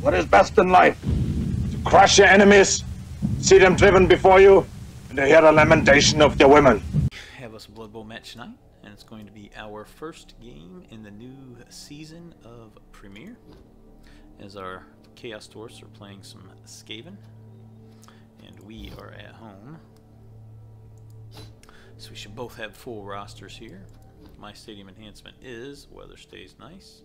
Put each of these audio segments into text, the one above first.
what is best in life? To crush your enemies, see them driven before you, and to hear the lamentation of their women. Have us a Blood Bowl match tonight, and it's going to be our first game in the new season of Premier. As our Chaos Dwarfs are playing some Skaven, and we are at home. So we should both have full rosters here. My stadium enhancement is Weather Stays Nice.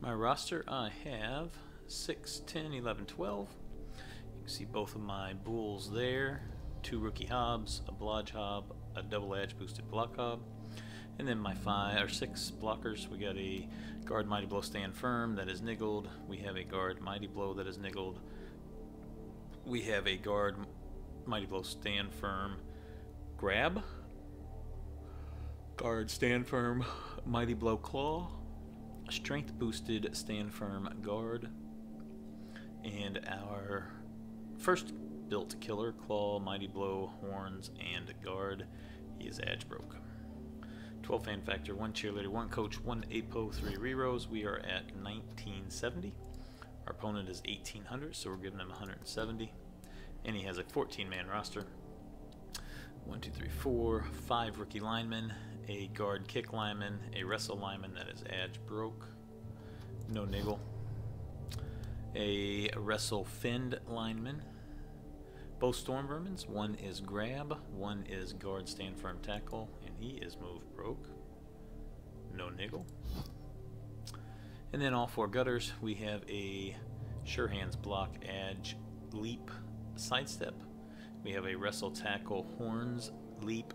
My roster, I have 6, 10, 11, 12. You can see both of my bulls there. Two rookie hobs, a blodge hob, a double edge boosted block hob. And then my five or six blockers, we got a guard mighty blow stand firm that is niggled. We have a guard mighty blow that is niggled. We have a guard mighty blow stand firm grab. Guard stand firm mighty blow claw. Strength boosted stand firm guard. And our first built killer claw, mighty blow, horns, and guard. He is edge broke. 12 fan factor, 1 cheerleader, 1 coach, 1 APO, 3 rerolls. We are at 1970. Our opponent is 1800, so we're giving him 170. And he has a 14 man roster. 1, 2, 3, 4, 5 rookie linemen, a guard kick lineman, a wrestle lineman that is edge broke, no niggle, a wrestle finned lineman, both storm vermins. One is grab, one is guard stand firm tackle, and he is move broke. No niggle. And then all four gutters, we have a sure hands block, edge, leap, sidestep. We have a wrestle tackle, horns, leap,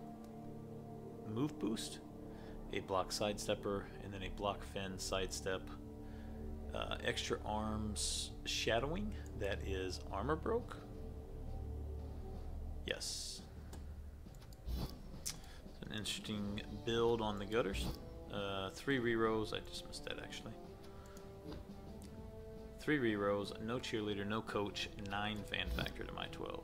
move boost, a block sidestepper, and then a block fin sidestep. Uh, extra arms shadowing, that is armor broke. Yes. An interesting build on the gutters. Uh, three rerolls. I just missed that actually. Three rerolls, no cheerleader, no coach, nine fan factor to my 12.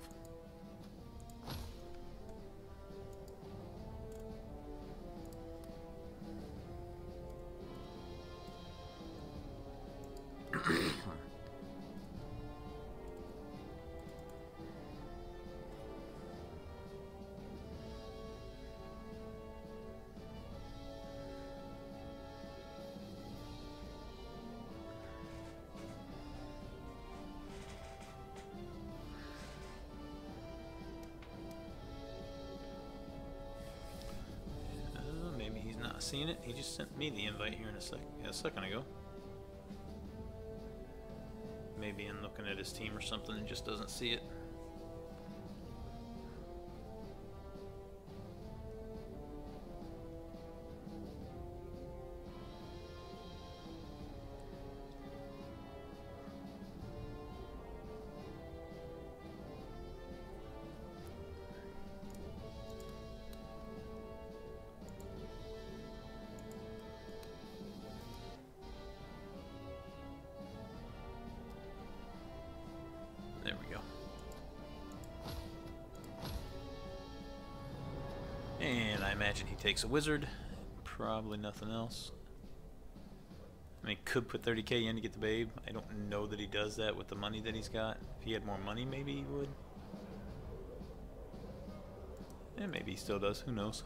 Uh, seeing it. He just sent me the invite here in a sec a second ago. Maybe in looking at his team or something and just doesn't see it. Takes a wizard. Probably nothing else. I mean, could put 30k in to get the babe. I don't know that he does that with the money that he's got. If he had more money, maybe he would. And maybe he still does. Who knows?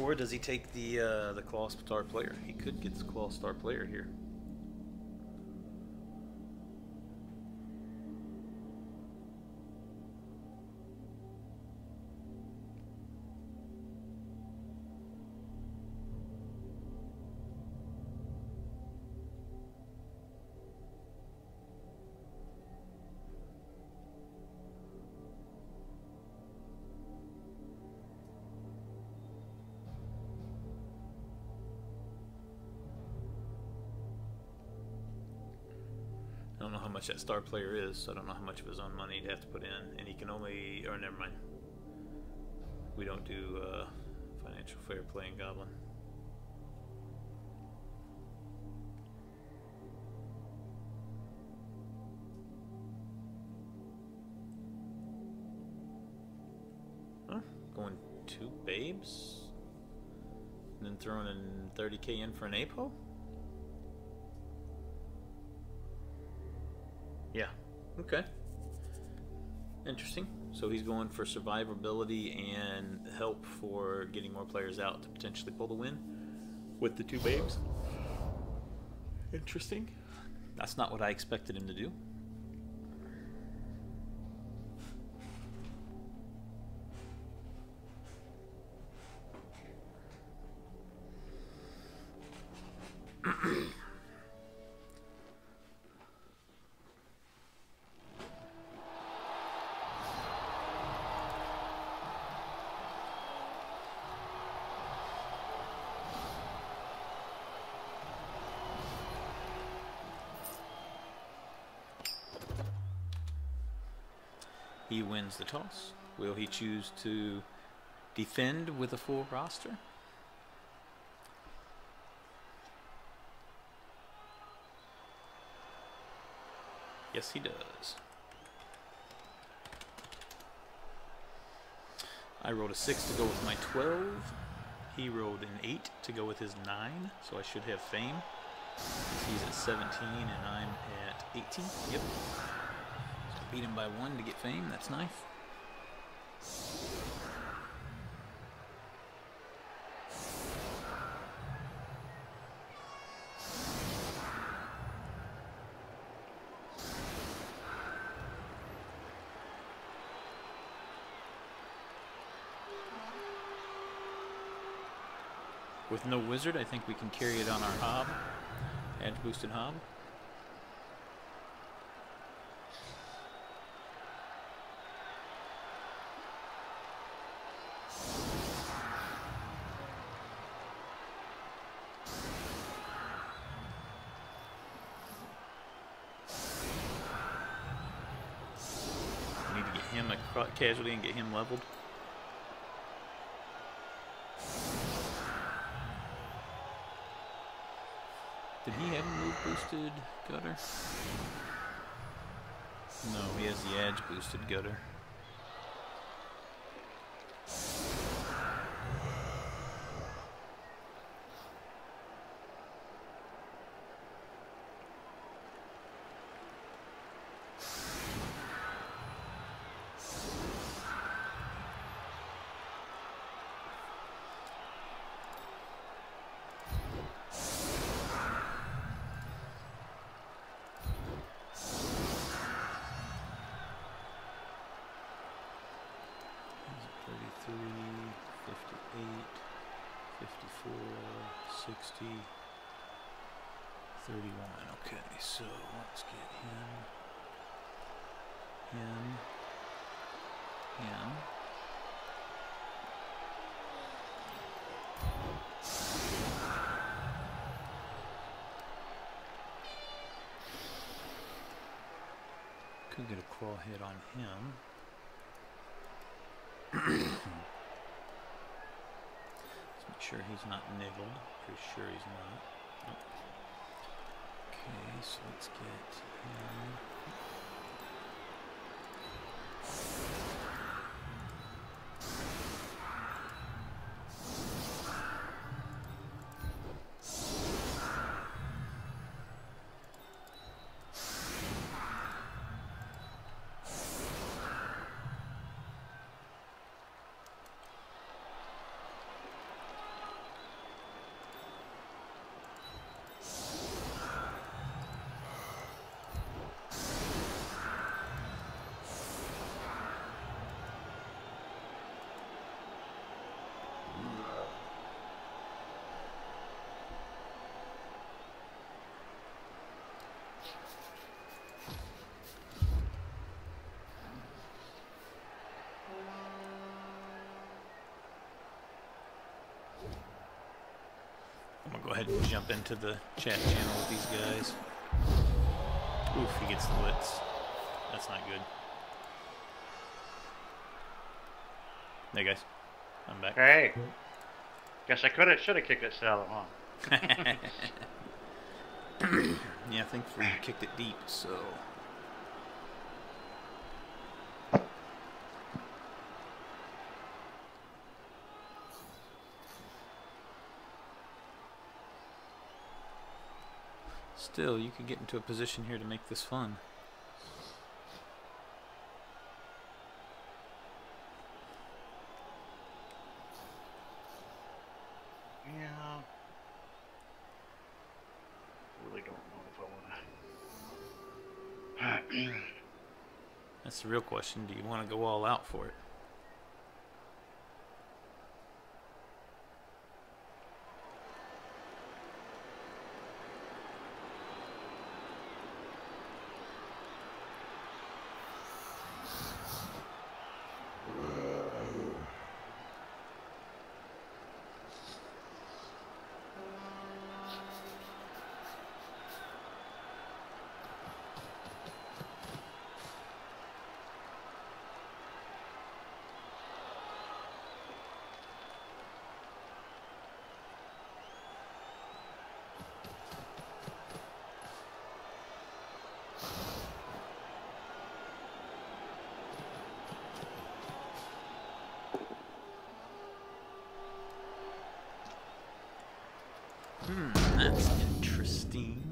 Or does he take the uh, the claw star player? He could get the claw star player here. Much that star player is, so I don't know how much of his own money he'd have to put in, and he can only, or never mind. We don't do uh, financial fair play in GOBBLN. Huh? Going two babes? And then throwing in 30k in for an APO? Okay. Interesting. So he's going for survivability and help for getting more players out to potentially pull the win with the two babes. Interesting. That's not what I expected him to do. Wins the toss. Will he choose to defend with a full roster? Yes, he does. I rolled a 6 to go with my 12. He rolled an 8 to go with his 9, so I should have fame. He's at 17 and I'm at 18. Yep. Beat him by one to get fame. That's nice. With no wizard, I think we can carry it on our hob. Edge boosted hob. Casualty and get him leveled. Did he have a move boosted gutter? No, he has the edge boosted gutter. Get a claw hit on him. Let's make sure he's not niggled. Pretty sure he's not. Nope. Okay, so let's get him. go ahead and jump into the chat channel with these guys. Oof, he gets the blitz. That's not good. Hey guys, I'm back. Hey. Guess I could have, should have kicked it shallow, huh? yeah, I think we kicked it deep, so. Still, you could get into a position here to make this fun. Yeah. Really don't know if I want to. That's the real question. Do you want to go all out for it? 15.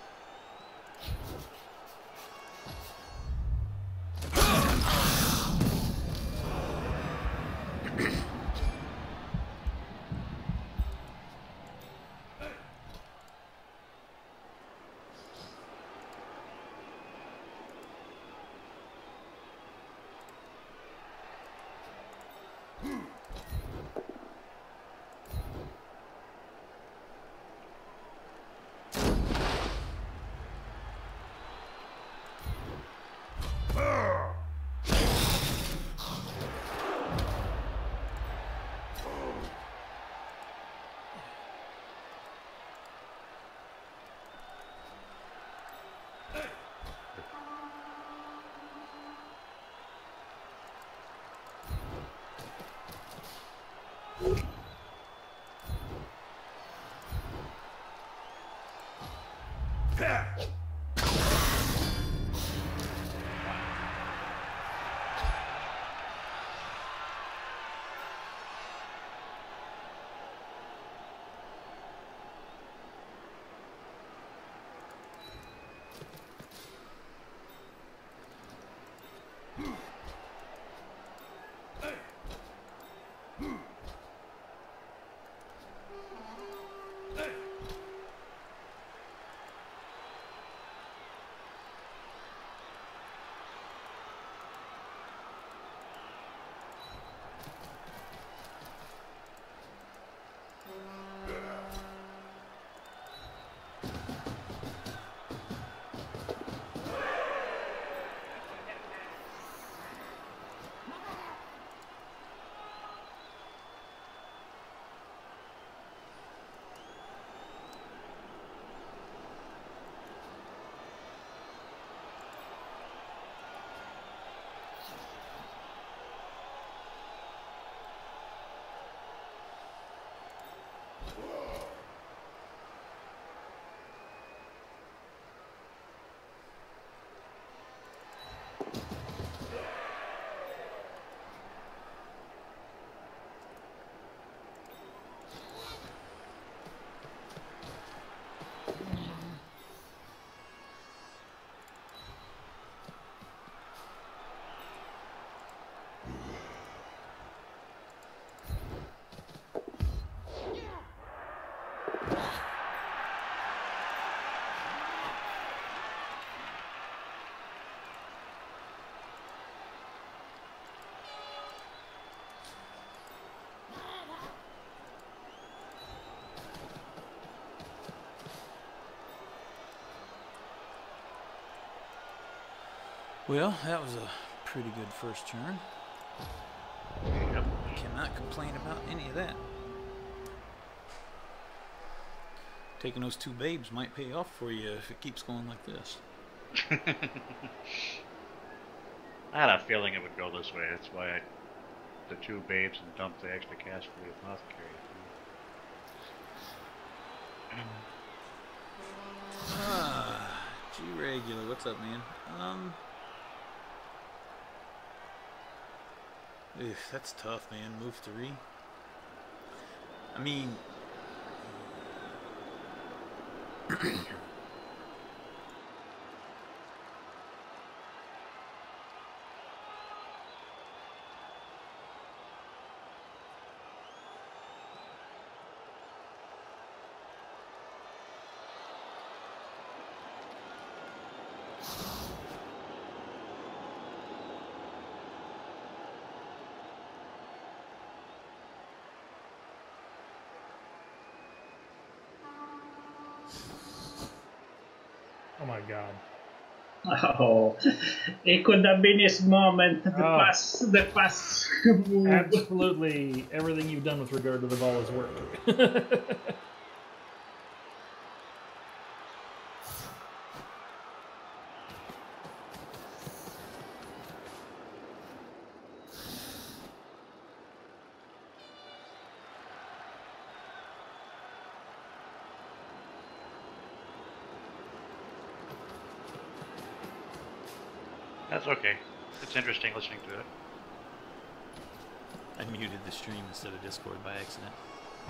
back! Well, that was a pretty good first turn. Yep. Cannot complain about any of that. Taking those two babes might pay off for you if it keeps going like this. I had a feeling it would go this way. That's why I the two babes and dumped the extra cash for the apothecary. Ah, G regular. What's up, man? Um. That's tough, man. Move three. I mean. Oh my god. Oh, it could have been his moment. The Oh. pass, the pass. Absolutely everything you've done with regard to the ball has worked. That's okay. It's interesting listening to it. I muted the stream instead of Discord by accident.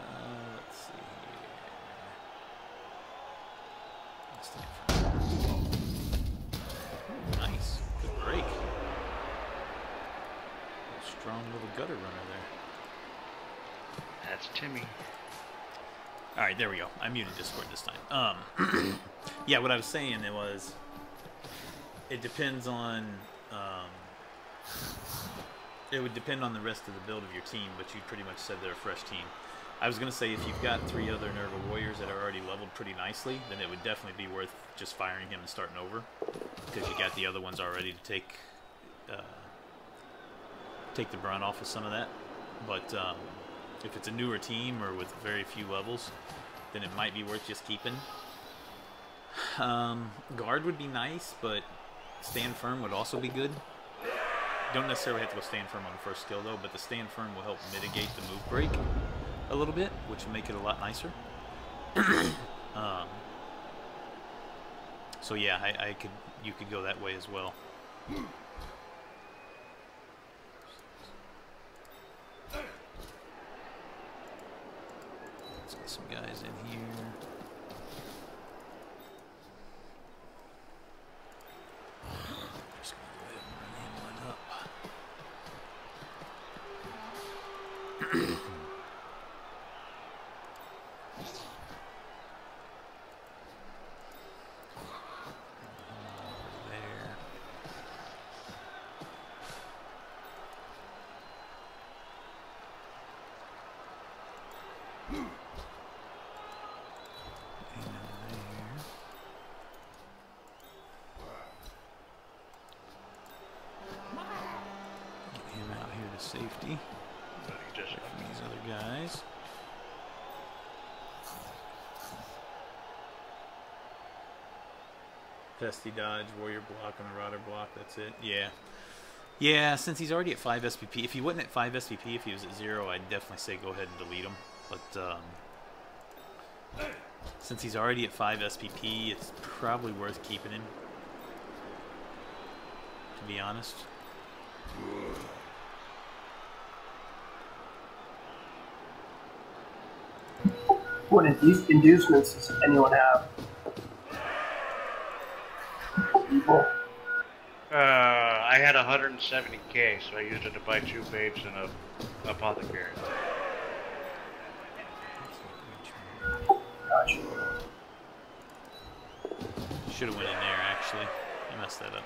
uh, let's see. Let's take it from- Ooh, nice. Good break. Strong little gutter runner there. That's Timmy. All right, there we go. I muted Discord this time. Um, yeah, what I was saying it was, it depends on, um, it would depend on the rest of the build of your team, but you pretty much said they're a fresh team. I was gonna say if you've got three other Nerva warriors that are already leveled pretty nicely, then it would definitely be worth just firing him and starting over, because you got the other ones already to take, uh, take the brunt off of some of that. But um, if it's a newer team or with very few levels, then it might be worth just keeping. Um, guard would be nice, but stand firm would also be good. Don't necessarily have to go stand firm on the first skill though, but the stand firm will help mitigate the move break a little bit, which will make it a lot nicer. um, so yeah, I, I could you could go that way as well. Let's get some guys in here. Just gonna go ahead and run him one up. Over there. Hang on there. Get him out here to safety But he just from these other guys. Pesty dodge, warrior block, and marauder block. That's it. Yeah. Yeah, since he's already at 5 SPP, if he wasn't at 5 SPP, if he was at 0, I'd definitely say go ahead and delete him. But, um, Since he's already at 5 SPP, it's probably worth keeping him. To be honest. What inducements does anyone have? I had 170k, so I used it to buy two babes and a apothecary. Gotcha. Should have went in there, actually. I messed that up.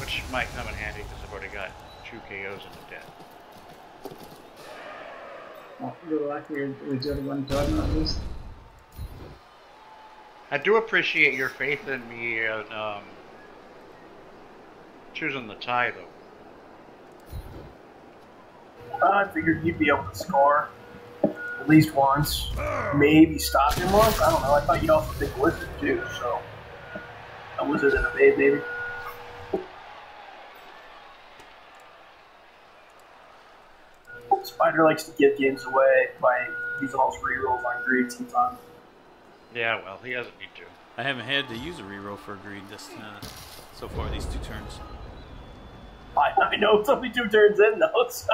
Which might come in handy because I've already got two KOs in the dead. Oh, good luck with, with your one turn at least. I do appreciate your faith in me and um, choosing the tie, though. I figured you'd be able to score at least once, maybe stop him once. I don't know. I thought you'd also think Wizard too, so a Wizard and a Babe, maybe. Spydyr likes to give games away by using all his rolls on greed sometimes. Yeah, well, he doesn't need to. I haven't had to use a reroll for greed this uh, so far these two turns. I, I know it's only two turns in though, so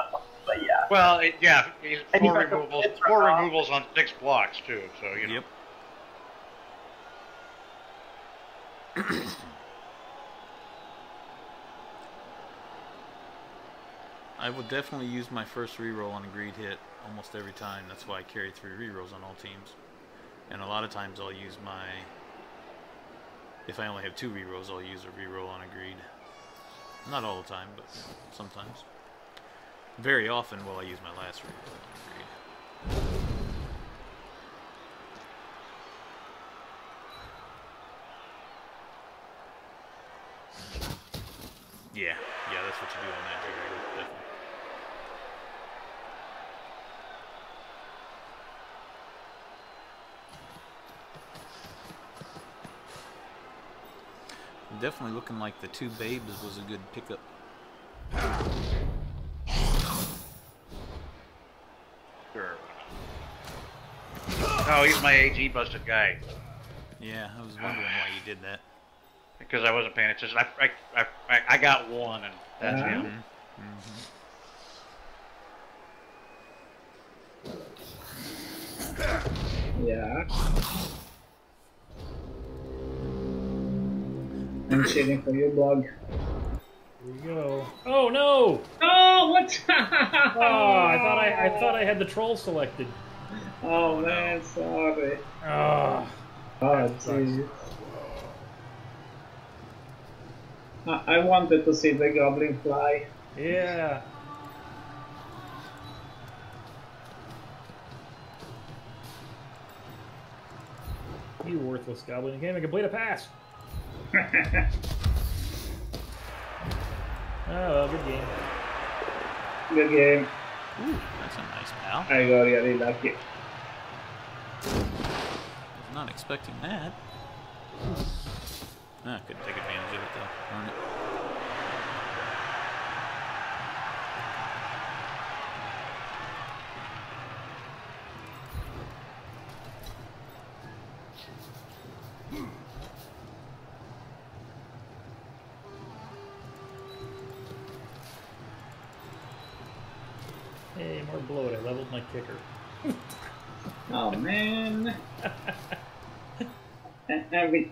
but yeah. Well, it, yeah, he's And four got removals, four off. removals on six blocks too. So you know. Yep. I will definitely use my first reroll on a greed hit almost every time. That's why I carry three rerolls on all teams. And a lot of times I'll use my. If I only have two rerolls, I'll use a reroll on a greed. Not all the time, but sometimes. Very often will I use my last reroll on a greed. Yeah, yeah, that's what you do on that reroll, definitely. Definitely looking like the two babes was a good pickup. Sure. No, he's my AG busted guy Yeah, I was wondering why you did that. because I wasn't paying attention. I, I, I, I- I got one, and that's uh-huh. mm-hmm. Mm-hmm. Yeah. him. Yeah. I'm cheating for your blog. Here we go. Oh no! Oh, what? Oh, I thought I, I thought I had the troll selected. Oh man, sorry. Oh, Oh, sucks. I I wanted to see the goblin fly. yeah. You worthless goblin! You can't even complete a pass. Oh, well, good game. Good game. Ooh, that's a nice pal. I got really lucky. Was not expecting that. Ah, couldn't take advantage of it though.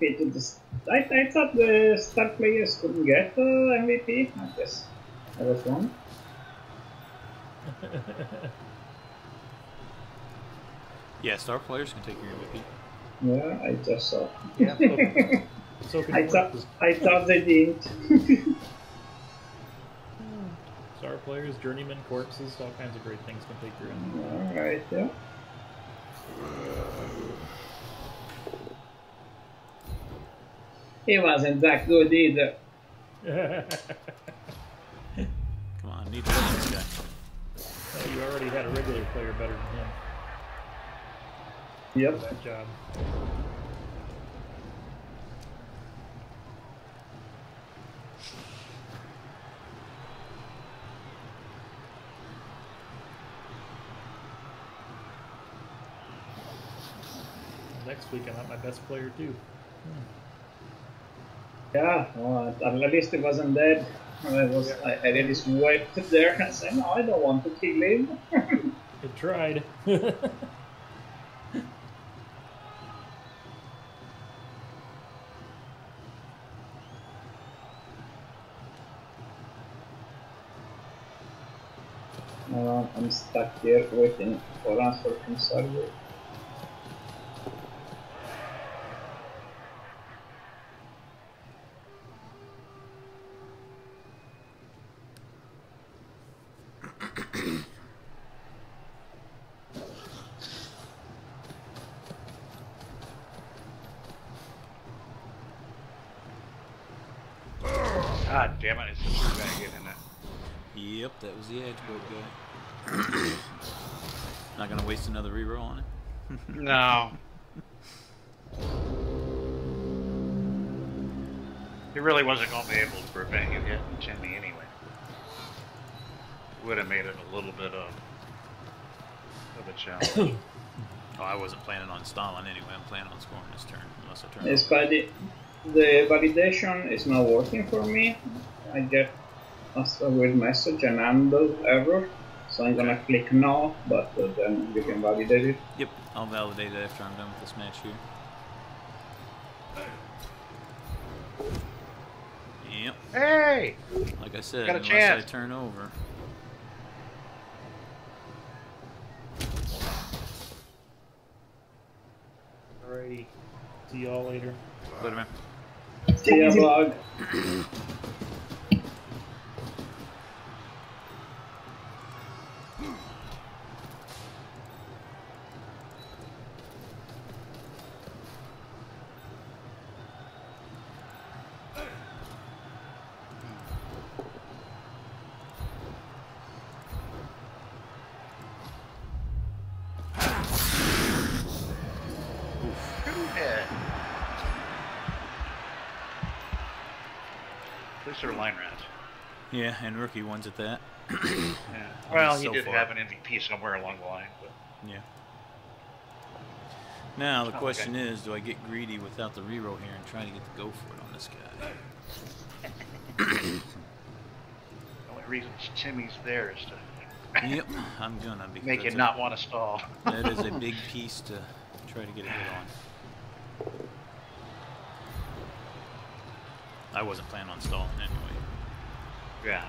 MVP to this. I, I thought the star players couldn't get uh, MVP. I guess I was wrong. Yeah, star players can take your MVP. Yeah, I just saw. Yeah. So, so I thought I thought they didn't. Star players, journeyman, corpses, all kinds of great things can take your MVP. Alright, yeah. He wasn't that good either. Come on, need to this guy. Oh, you already had a regular player better than him. Yep. That job. Next week, I'm not my best player, too. Hmm. Yeah, well, at least it wasn't dead. I was I, I really swiped there and said, no, I don't want to kill him. It tried. Uh, I'm stuck here waiting for answer from server. God damn it, it's just too bad getting it. Yep, that was the edge boat guy. Not gonna waste another reroll on it. No. He really wasn't going to be able to prevent you hitting Timmy anyway. Would have made it a little bit of, of a challenge. Oh, I wasn't planning on stalling anyway. I'm planning on scoring this turn, unless I turn. It's valid. The validation is not working for me. I get a a weird message, an handle error. So I'm gonna click no, but uh, then you can validate it. Yep, I'll validate it after I'm done with this match here. Yep, hey! like I said, Got a unless chance. I turn over. Alrighty. See y'all later. Later, man. See ya, bug. Yeah. Least line rats. Yeah, and rookie ones at that. Yeah. Well, he so did far. have an MVP somewhere along the line, but Yeah. Now the Oh, okay. question is, do I get greedy without the reroll here and try to get the go for it on this guy? the only reason Timmy's there is to yep, I'm gonna make a- not want to stall. that is a big piece to try to get a hit on. I wasn't planning on stalling anyway. Yeah.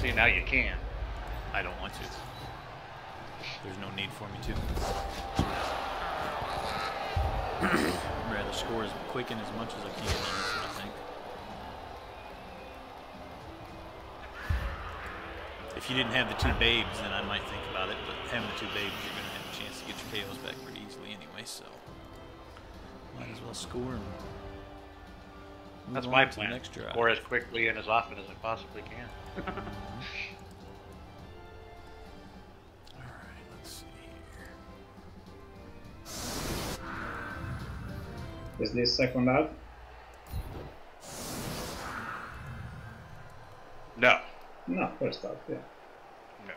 See, now you can. I don't want to. There's no need for me to. I'd rather score as quick and as much as I can on this one, I think. If you didn't have the two babes, then I might think about it, but having the two babes, you're going to have a chance to get your KOs back pretty easily anyway, so. Might as well score and move That's my plan. next drive. Or as quickly and as often as I possibly can. Alright, let's see here. Is this second out? No. No, first out, yeah. No.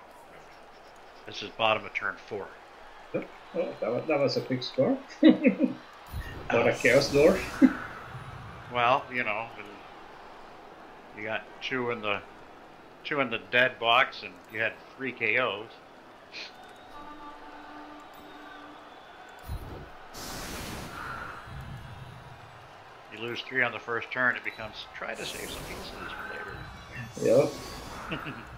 This is bottom of turn four. Oh, that was, that was a quick score. What a chaos door. Well, you know, you got two in the two in the dead box, and you had three KOs. You lose three on the first turn, it becomes try to save some pieces for later. Yep.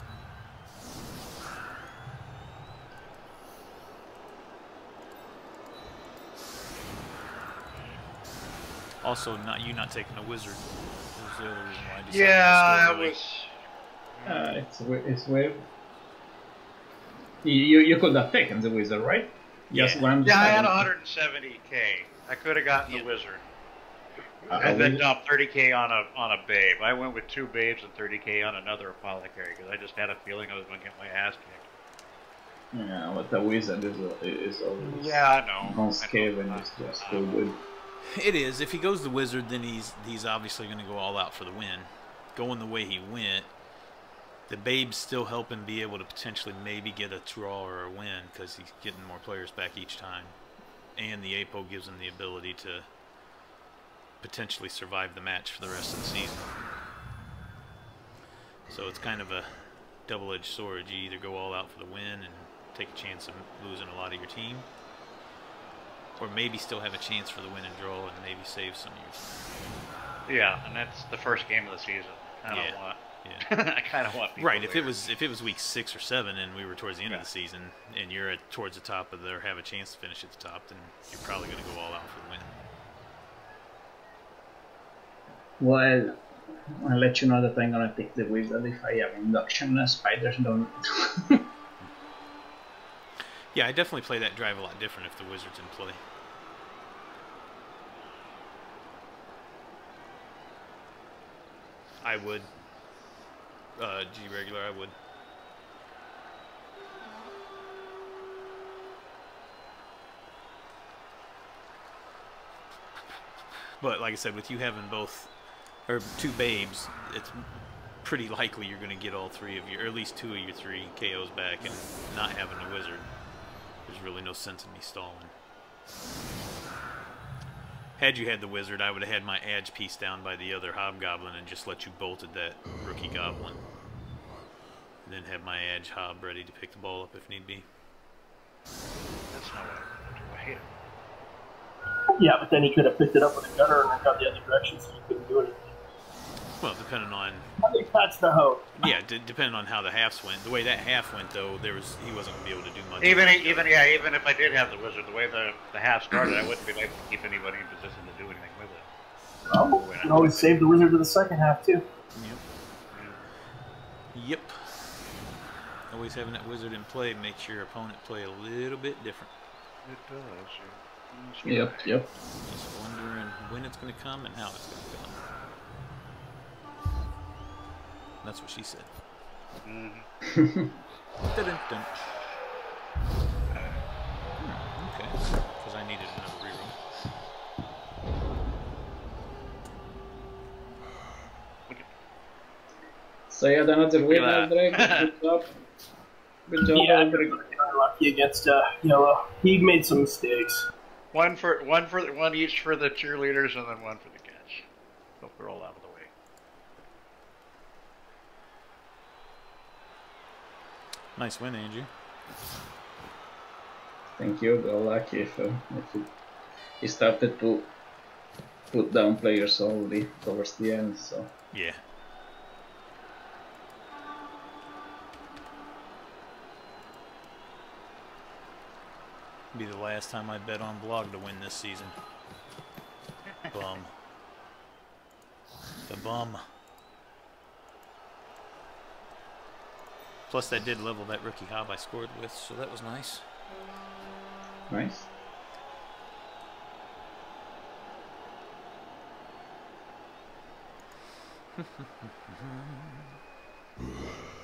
Also, not you not taking a wizard. That was the other reason why I decided Yeah, score that was. Uh, it's it's weird. You, you you could have taken the wizard, right? Yes, Yeah. when I'm Yeah, I had 170k. I could have gotten the wizard. Uh, and then we- dumped 30k on a on a babe. I went with two babes and 30k on another apothecary because I just had a feeling I was going to get my ass kicked. Yeah, but the wizard is is always Yeah, I know. non I Skaven know. is just I so know. good. It is. If he goes the wizard, then he's he's obviously going to go all out for the win. Going the way he went, The Babe's still helping be able to potentially maybe get a draw or a win because he's getting more players back each time. And the APO gives him the ability to potentially survive the match for the rest of the season. So it's kind of a double-edged sword. You either go all out for the win and take a chance of losing a lot of your team, or maybe still have a chance for the win and draw and maybe save some of your team. Yeah, and that's the first game of the season. I don't Yeah. want. Yeah. I kind of want people Right. If it was if it was week six or seven and we were towards the end Yeah. of the season and you're at towards the top of the or have a chance to finish at the top, then you're probably going to go all out for the win. Well, I'll let you know that I'm gonna pick the wizard if I have induction. Spiders don't. Yeah, I definitely play that drive a lot different if the wizard's in play. I would. Uh, G regular, I would. But like I said, with you having both or two babes, it's pretty likely you're going to get all three of your, or at least two of your three KOs back, and not having a wizard. There's really no sense in me stalling. Had you had the wizard, I would have had my edge piece down by the other hobgoblin and just let you bolted that rookie goblin. And then have my edge hob ready to pick the ball up if need be. That's not what I want to do. I hate it. Yeah, but then he could have picked it up with a gunner and then got the other direction, so he couldn't do anything. Well, depending on I think that's the hope. yeah, d- depending on how the halves went. The way that half went, though, there was he wasn't gonna be able to do much. Even even yeah, even if I did have the wizard, the way the the half started, I wouldn't be able to keep anybody in position to do anything with it. Well, you can always save the wizard to the second half too. Yep. Yep. Always having that wizard in play makes your opponent play a little bit different. It does. yep, yep. Just wondering when it's going to come and how it's going to come. That's what she said. Mm-hmm. Dun-dun-dun. Hmm, okay. Because I needed another reroll. So you had another win, that. Drake. Good job. Good job, Yeah, Aldrich. unlucky against uh, Yellow. He made some mistakes. One for one for one each for the cheerleaders, and then one for the catch. Hope they're all out of the way. Nice win, Andrew. Thank you. Go lucky if, uh, if he started to put down players only towards the end. So Yeah. Be the last time I bet on blog to win this season. bum. The bum. Plus, that did level that rookie hob I scored with, so that was nice. Nice.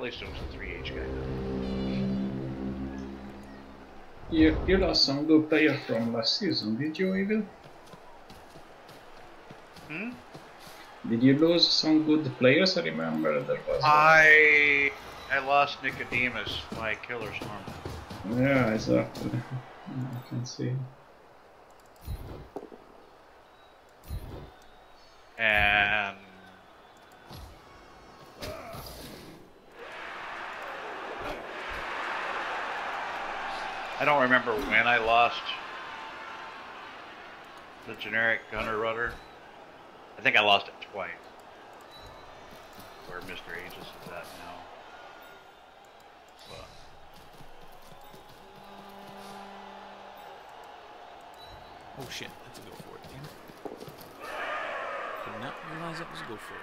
at least it was a 3H guy. You, you lost some good players from last season, did you, Evil? Hmm? Did you lose some good players? I remember there was. I I lost Nicodemus, my killer storm. Yeah, exactly. I can see. And I don't remember when I lost the generic gutter runner. I think I lost it twice. Where Mr. Aegis is at now. But Oh shit, that's a go for it, damn it. Did not realize that was a go for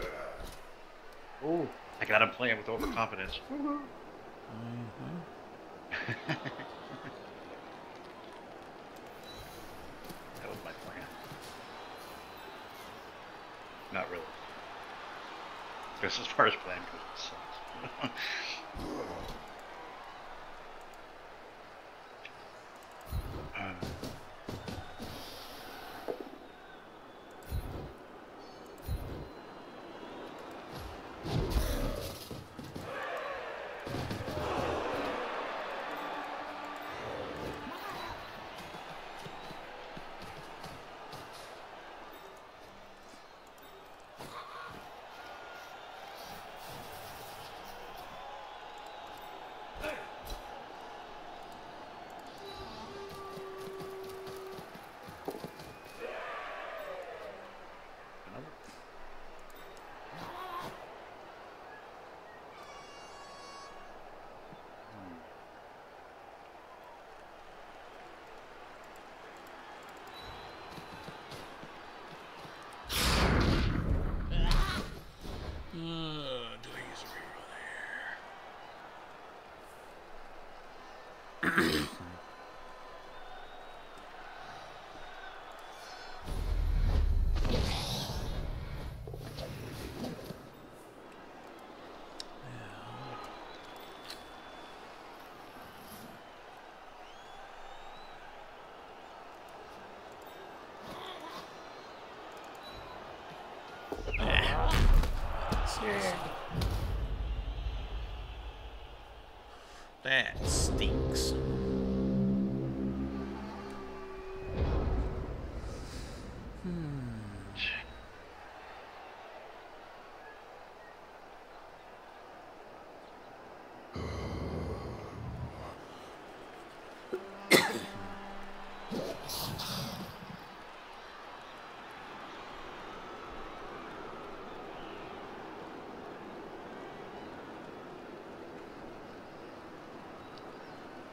it. Oh, I got him playing with overconfidence. Mm-hmm.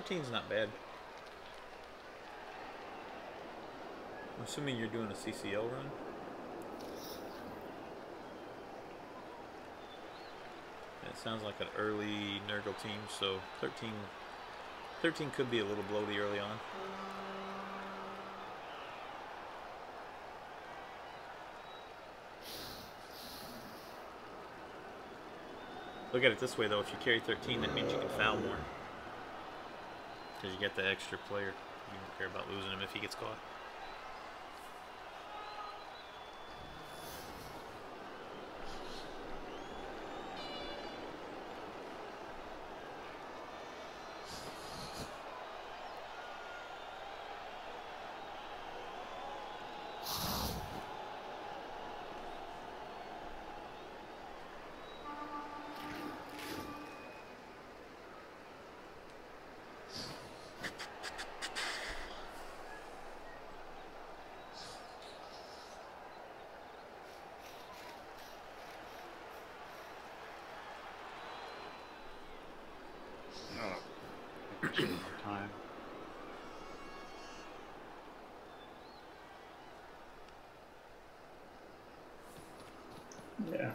13's not bad. I'm assuming you're doing a CCL run. It sounds like an early Nurgle team, so 13, 13 could be a little bloaty early on. Look at it this way, though. If you carry 13, that means you can foul more. Because you get the extra player. You don't care about losing him if he gets caught.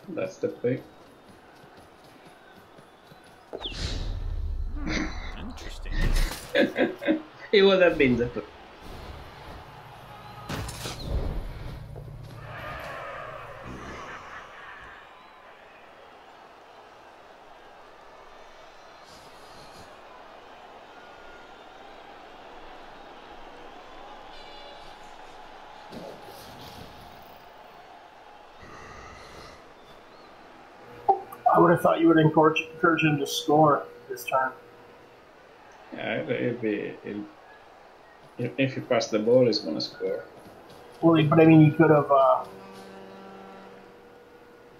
That's the pick. Hmm, interesting. it would have been the thought you would encourage, encourage him to score this turn. Yeah, it'll be. It'll, if- if you pass the ball, he's gonna score. Well, but I mean, you could have uh,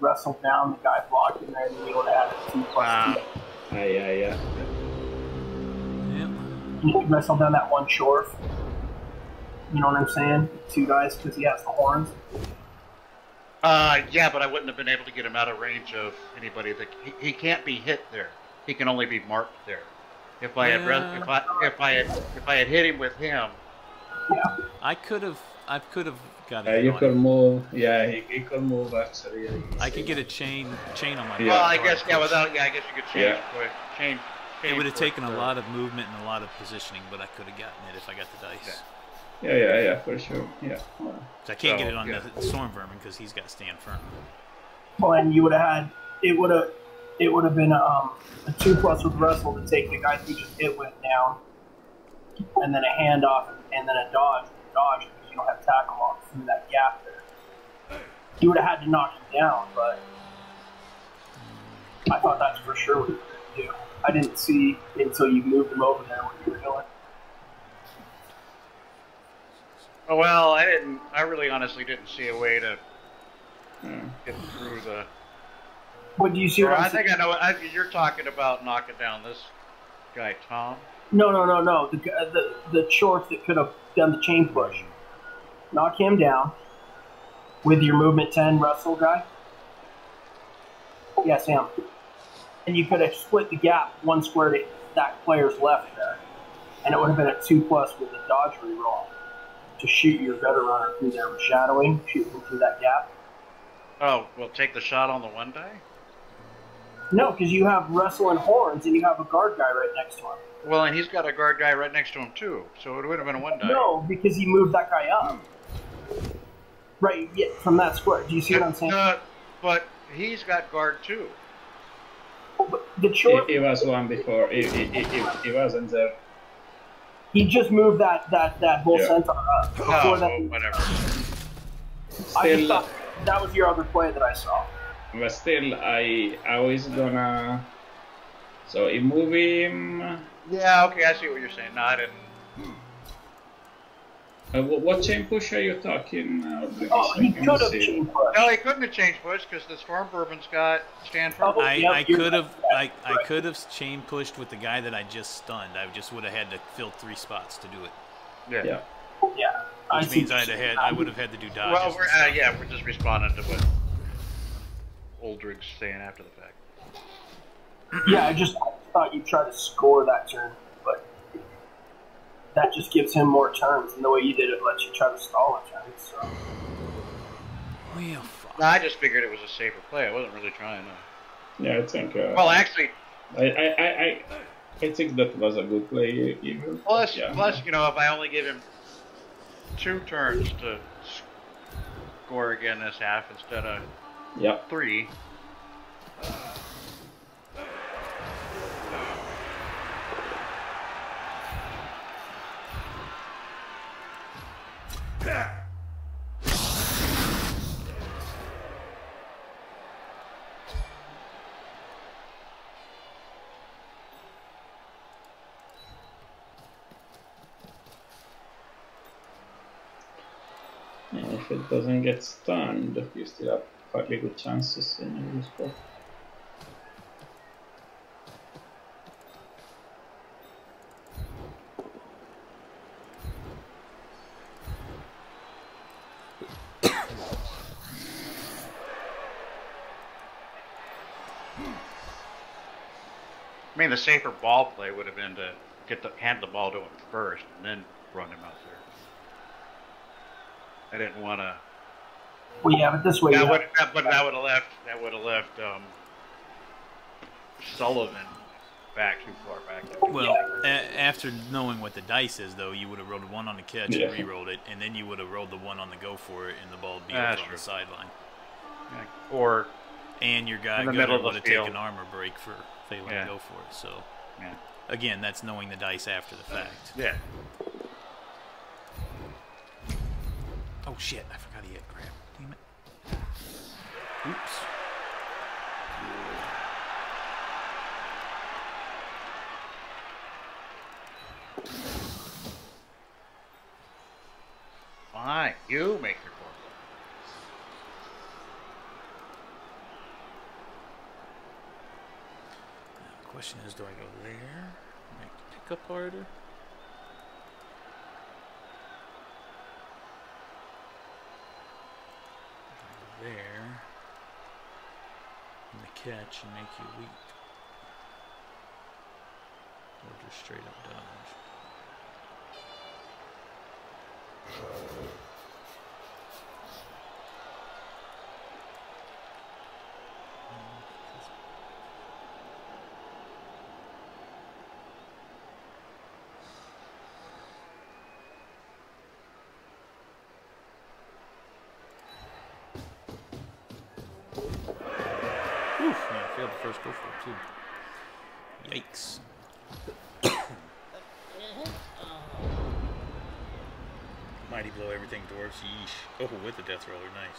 wrestled down the guy blocking there, and you would have had a two plus Wow. two. Ah, yeah, yeah. Yep. You could wrestle down that one short. You know what I'm saying? Two guys because he has the horns. Uh, yeah, but I wouldn't have been able to get him out of range of anybody that he, he can't be hit there. He can only be marked there. If I had if I if I had if I had hit him with him, I could have. I could have got Uh, it. you could move. Yeah, he, he could move actually. I could get a chain chain on my. Yeah. well, I guess yeah. Without yeah, I guess you could change Yeah. quick change. It would have taken a for- lot of movement and a lot of positioning, but I could have gotten it if I got the dice. Yeah, yeah, yeah, for sure. Yeah. Well, 'Cause I can't So, get it on yeah. the storm vermin because he's got to stand firm. Well, and you would have had it would have it would have been um, a two plus with wrestle to take the guy you just hit with down, and then a handoff and then a dodge dodge because you don't have tackle on through that gap there. You would have had to knock him down, but I thought that's for sure what you were do. I didn't see until you moved him over there what you were doing. Well, I didn't. I really honestly didn't see a way to get through the. What do you see? I'm I think I know. I, you're talking about knocking down this guy, Tom. No, no, no, no. The uh, the the shorts that could have done the chain push. Knock him down with your movement ten wrestle guy. Yes, him. And you could have split the gap one square to that player's left there, and it would have been a two plus with a dodge reroll to shoot your gutter runner through there with shadowing, shoot him through that gap. Oh, well, take the shot on the one die. No, because you have wrestle and horns, and you have a guard guy right next to him. Well, and he's got a guard guy right next to him too, so it would have been a one die. No, because he moved that guy up. Right, yeah, from that square. Do you see what I'm saying? Uh, but he's got guard too. But the short, He, he was one before. He, he, he, he, he wasn't there. he just moved that that that bull Yeah. centaur up. Before Oh, that, well, whatever. I just thought that was your other play that I saw. But still, I I was gonna. So he move him. Uh, Yeah, okay, I see what you're saying. No, I didn't. what, what chain push are you talking? Uh, Oh, he I can could have see. chain push. No, he couldn't have changed push because the storm vermin's got stand firm. Oh, I, yep, I could have. I, I could have chain pushed with the guy that I just stunned. I just would have had to fill three spots to do it, yeah. Yeah. Yeah, which see means I'd have had. I would have had to do dodges. Well, we're uh, yeah, we're just responding to what Aldridge's saying after the fact. Yeah, I just thought you'd try to score that turn, but that just gives him more turns, and the way you did it lets you try to stall a turn. So Well, fuck. No, I just figured it was a safer play. I wasn't really trying to. Yeah, I think. Uh, Well, actually, I, I, I, I, I think that was a good play. Even. plus, yeah. plus, you know, if I only give him two turns to score again this half instead of Yeah. three. And if it doesn't get stunned, you still have fairly good chances in your spot. I mean, the safer ball play would have been to get the hand the ball to him first and then run him out there. I didn't want to. Well, yeah, but this way, That you would, that, but that would have left. That would have left um, Sullivan back too far back. Well, a- after knowing what the dice is, though, you would have rolled one on the catch Yeah. and re-rolled it, and then you would have rolled the one on the go for it, and the ball would be on true. the sideline. or And your guy In the gunner middle of the would have taken armor break for failing Yeah. to go for it. So, yeah, again, that's knowing the dice after the fact. yeah. Oh shit! I forgot he had grab. Oops. Fine, you make your call. Uh, question is, do I go there? Make the pickup harder? There. And the catch and make you weak. Or just straight up dodge. Everything dwarfs, yeesh. Oh, with the death roller, nice.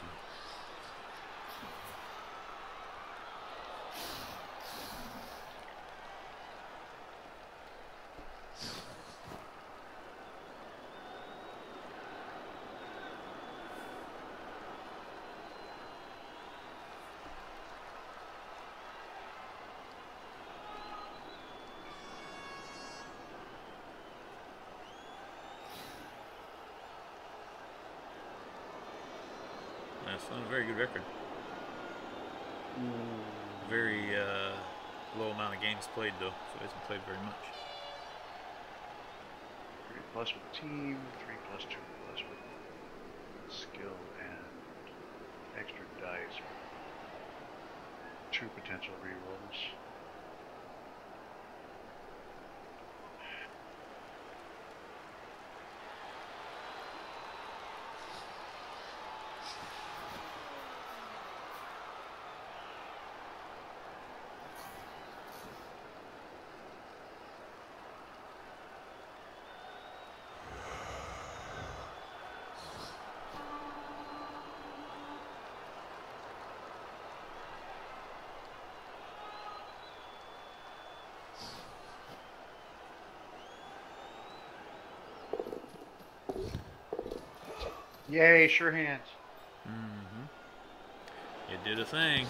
That's not a very good record. Very uh, low amount of games played though, so he hasn't played very much. Three plus with team, three plus two plus with skill and extra dice. Two potential rerolls. Yay, sure hands. Mm-hmm. You did a thing.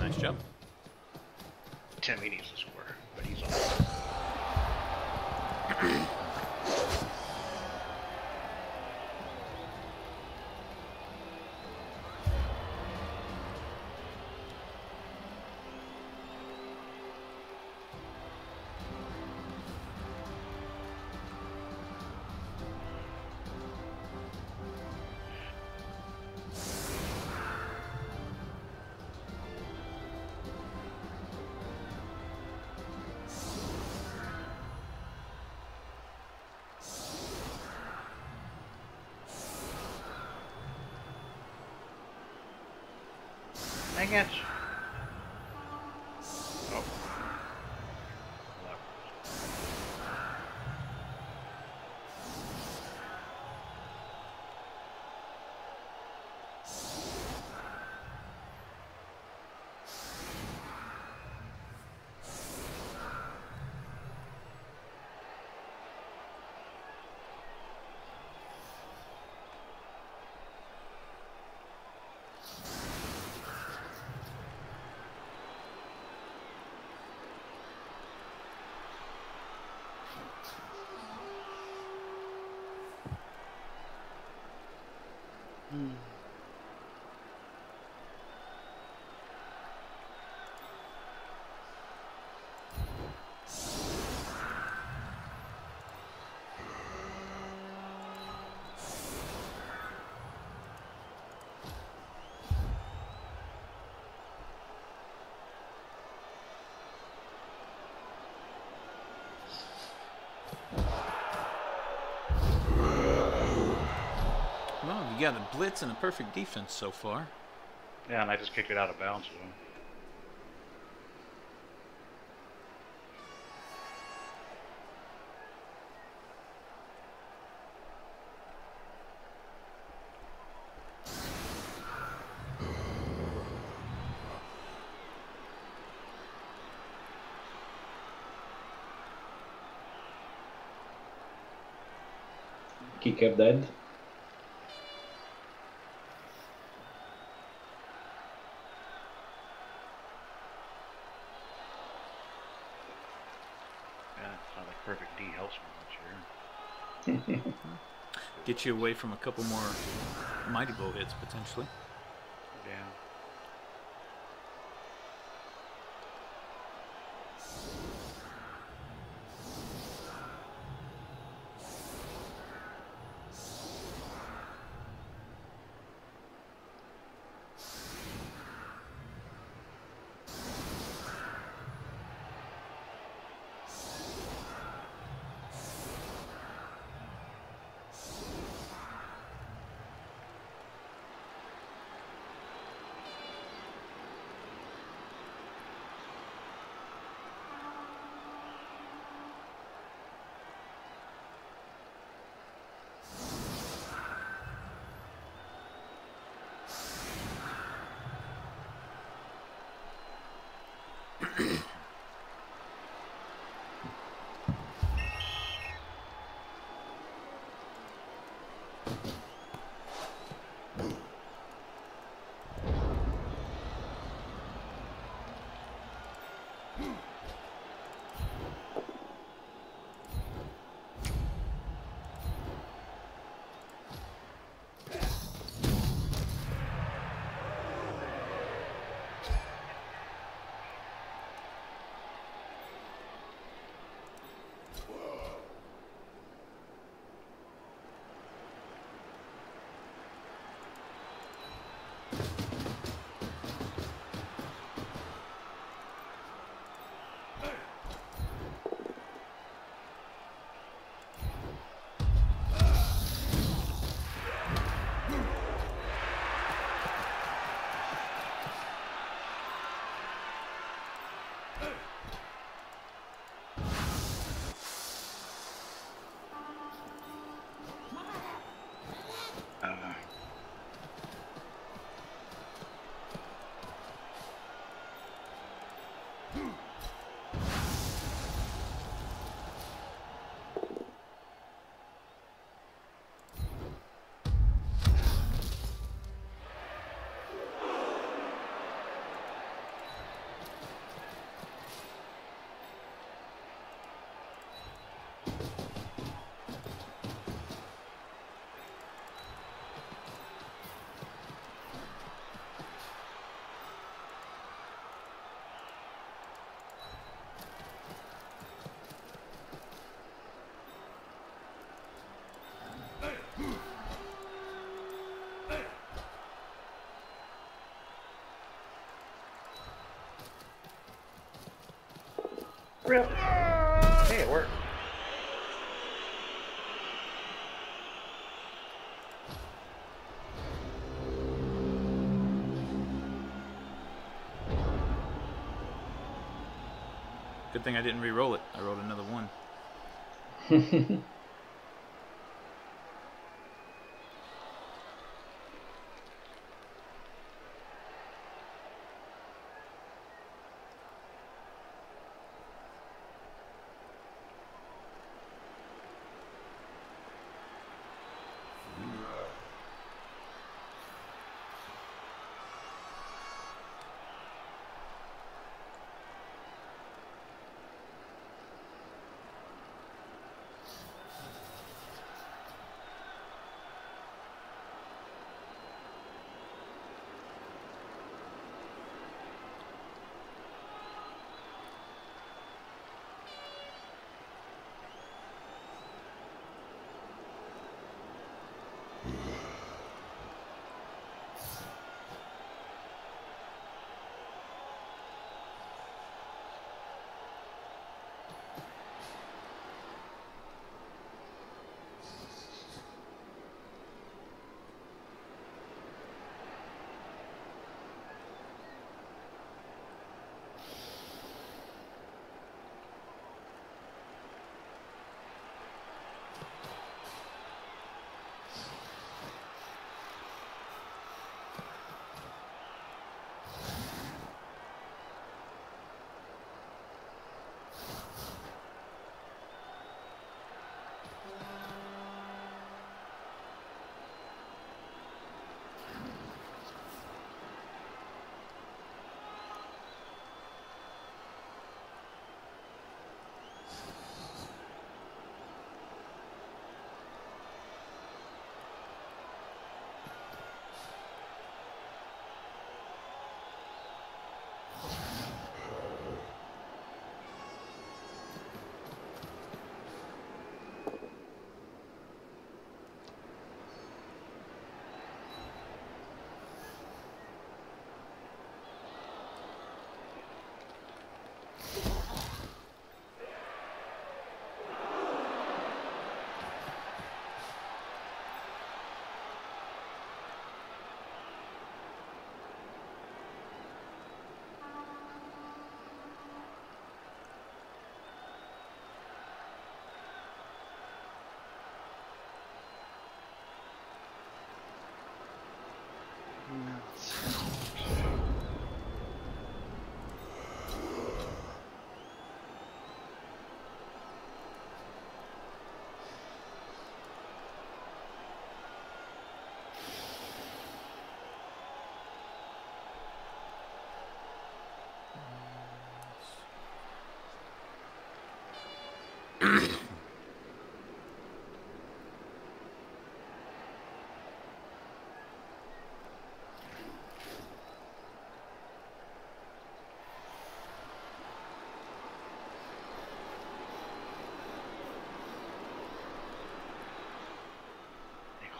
Nice job. Timmy needs you got a blitz and a perfect defense so far. Yeah, and I just kicked it out of bounds. So. Kicker dead. Yeah, it's not like perfect D helps me much here. Get you away from a couple more mighty blow hits potentially. Hey, it worked. Good thing I didn't re-roll it. I rolled another one.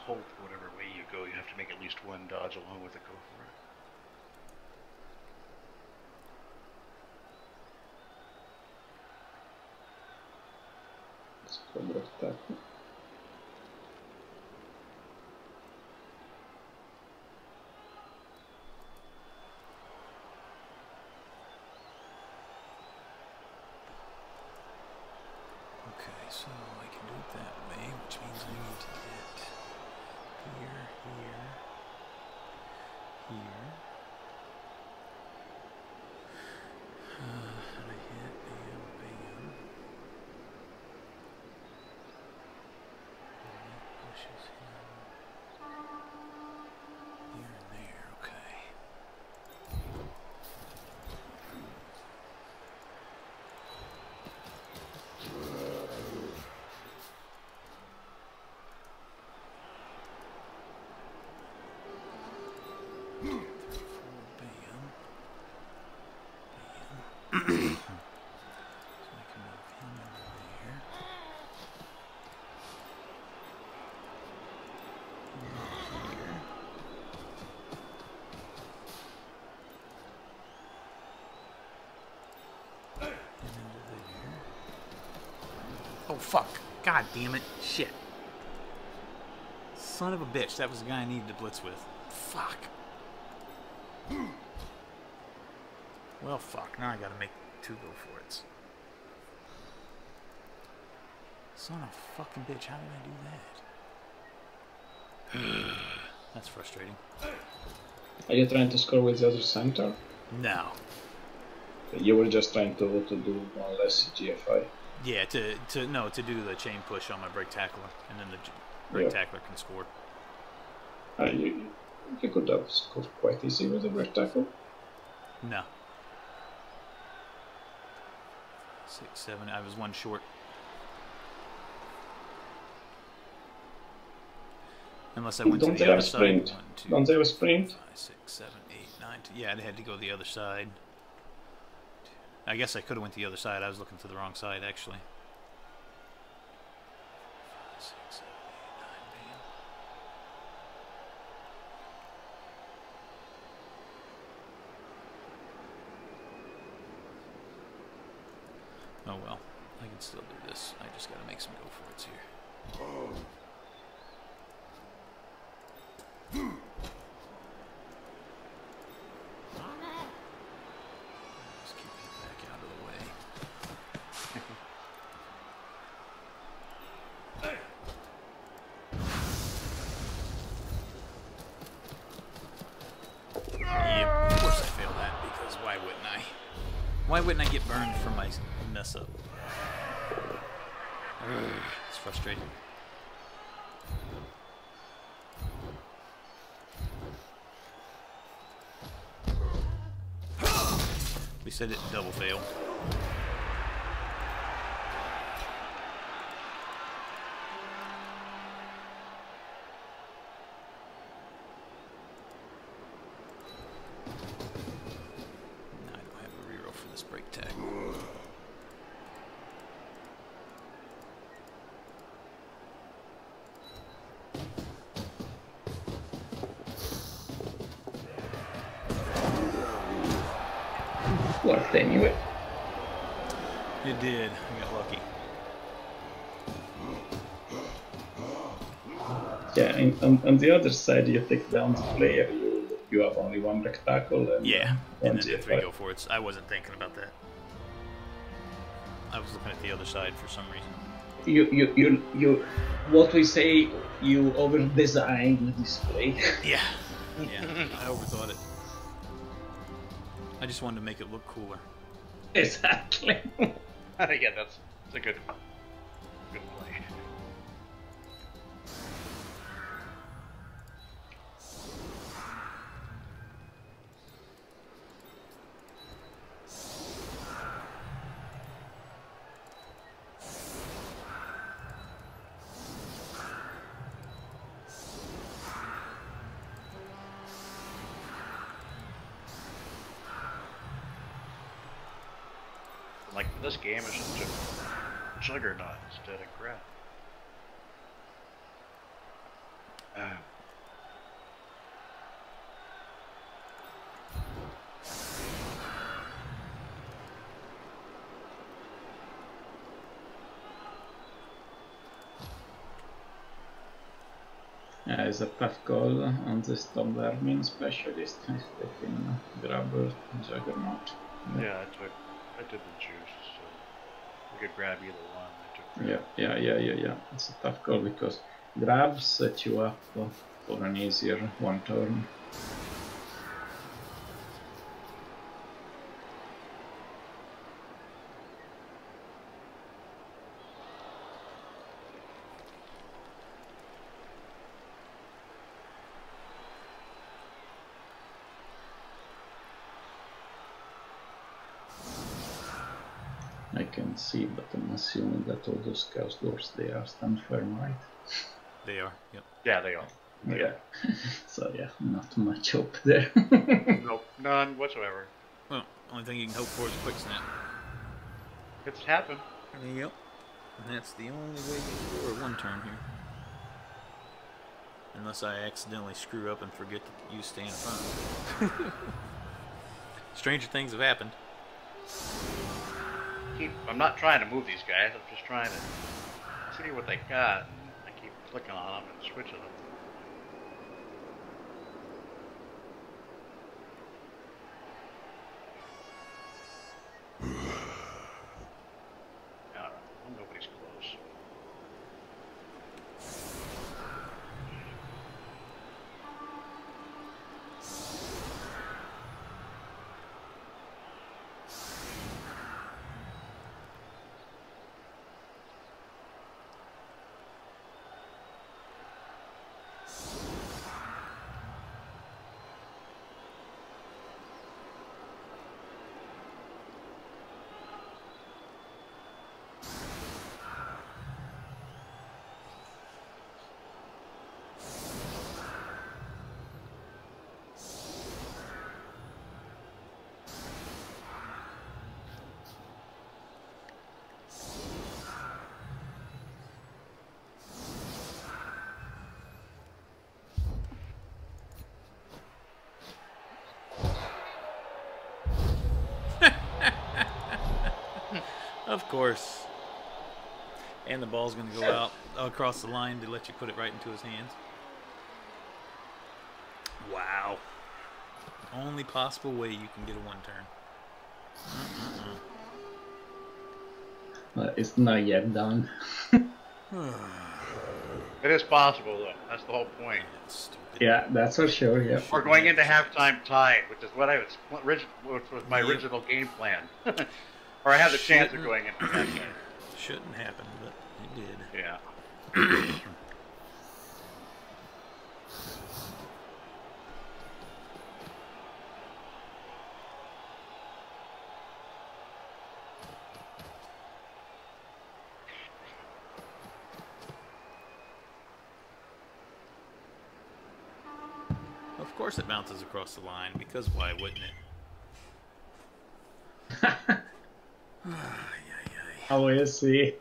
hope whatever way you go, you have to make at least one dodge along with the Okay, so I can do it that way, which means I need to get here, here, here. Oh, fuck. God damn it. Shit. Son of a bitch. That was the guy I needed to blitz with. Fuck. Well, fuck. Now I gotta make two go for it. Son of a fucking bitch. How did I do that? That's frustrating. Are you trying to score with the other center? No. You were just trying to, to do one less GFI. Yeah, to, to no, to do the chain push on my break tackler, and then the break Yeah. tackler can score. Uh, you, you could have scored quite easy with the break tackle. No. Six, seven. I was one short. Unless I went Don't to the other side. One, two, Don't they have a sprint? five, six, seven, eight, nine. Yeah, they had to go the other side. I guess I could have went the other side. I was looking to the wrong side, actually. Oh well, I can still do this. I just gotta make some go for it here. Just keep it back out of the way. Yep, of course I failed that because why wouldn't I? Why wouldn't I get burned for my mess up? Ugh, it's frustrating. At it double fail. No, I don't have a reroll for this break tag. Worked anyway. It did. I got lucky. Yeah, and on, on the other side, you take down the player, you, you have only one rectangle and Yeah, and then the three GFI. go for it. I wasn't thinking about that. I was looking at the other side for some reason. You, you, you, you, what we say, you over design the display. Yeah. Yeah, I overthought it. I just wanted to make it look cooler. exactly. yeah, that's, that's a good, good Like this game is such a juggernaut instead of crap. Uh, Yeah, it's a tough call on the Storm Vermin specialist. If they can grab a Juggernaut. yeah, I took, I did the juice, so could grab either one. Yeah, yeah, yeah, yeah, yeah. It's a tough call because grabs set you up for an easier one turn. I can see, but I'm assuming that all those chaos dwarfs they are stand firm, right? They are. Yep. Yeah, they are. Yeah. so yeah, not much hope there. Nope, none whatsoever. Well, only thing you can hope for is a quick snap. It's happened. Yep. And that's the only way you can score one turn here. Unless I accidentally screw up and forget to use stand firm. Stranger things have happened. Keep, I'm not trying to move these guys. I'm just trying to see what they got. I keep clicking on them and switching them. Yeah, well, nobody's close. Of course. And the ball's going to go out across the line to let you put it right into his hands. Wow. Only possible way you can get a one turn. Well, it's not yet done. It is possible, though. That's the whole point. Stupid. yeah, that's for sure. Yeah. We're going into halftime tied, which is what I was, orig- which was my Yep. original game plan. or I had the chance of going into halftime. Shouldn't happen, but it did. Yeah. Of course it bounces across the line, because why wouldn't it? Ay, ay, ay. How is he?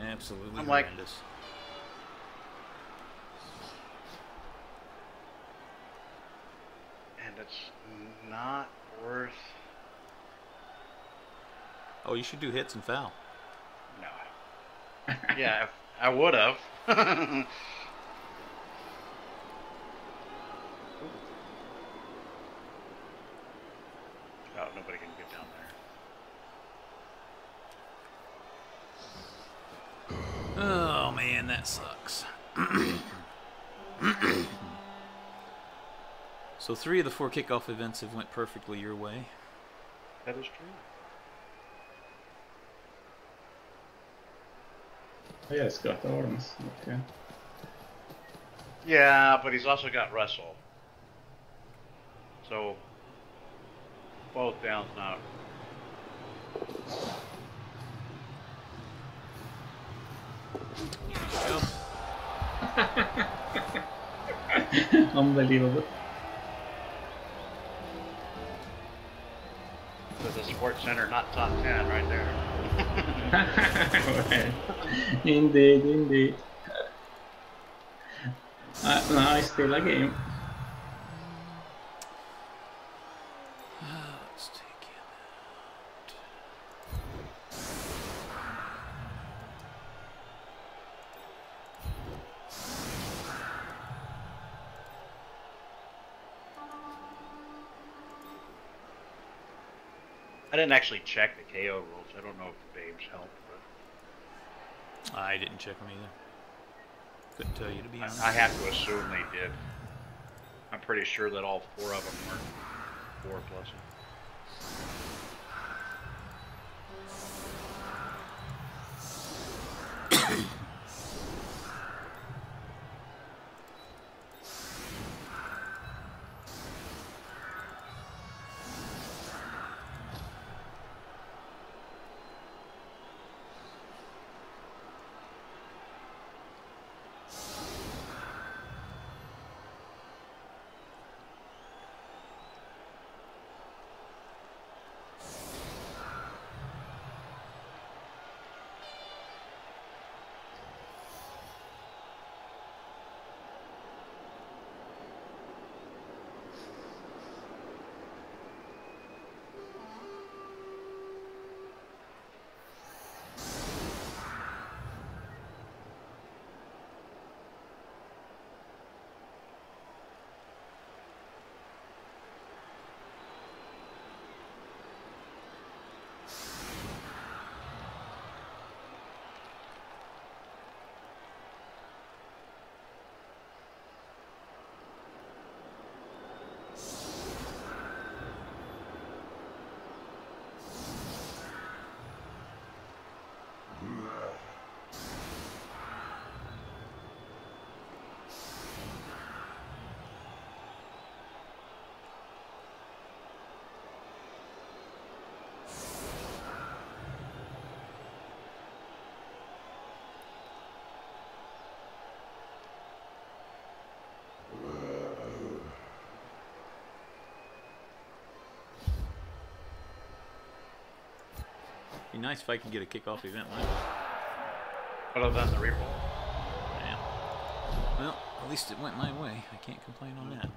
Absolutely I'm like- horrendous. And it's not worth. Oh, you should do hits and foul. No. yeah, I would have. oh, nobody can get down there. Oh man, that sucks. so three of the four kickoff events have went perfectly your way. That is true. Oh, yeah, it's got arms. Okay. Yeah, but he's also got wrestle. So both downs now. Unbelievable. The sports center, not top ten, right there. indeed, indeed. Uh, no, it's still a game. Didn't actually check the KO rules. I don't know if the babes help, but. I didn't check them either. Couldn't tell you to be honest. I, I have to assume they did. I'm pretty sure that all four of them were four plus. Be nice if I can get a kickoff event like Other than the reroll. Yeah. Well, at least it went my way. I can't complain on that.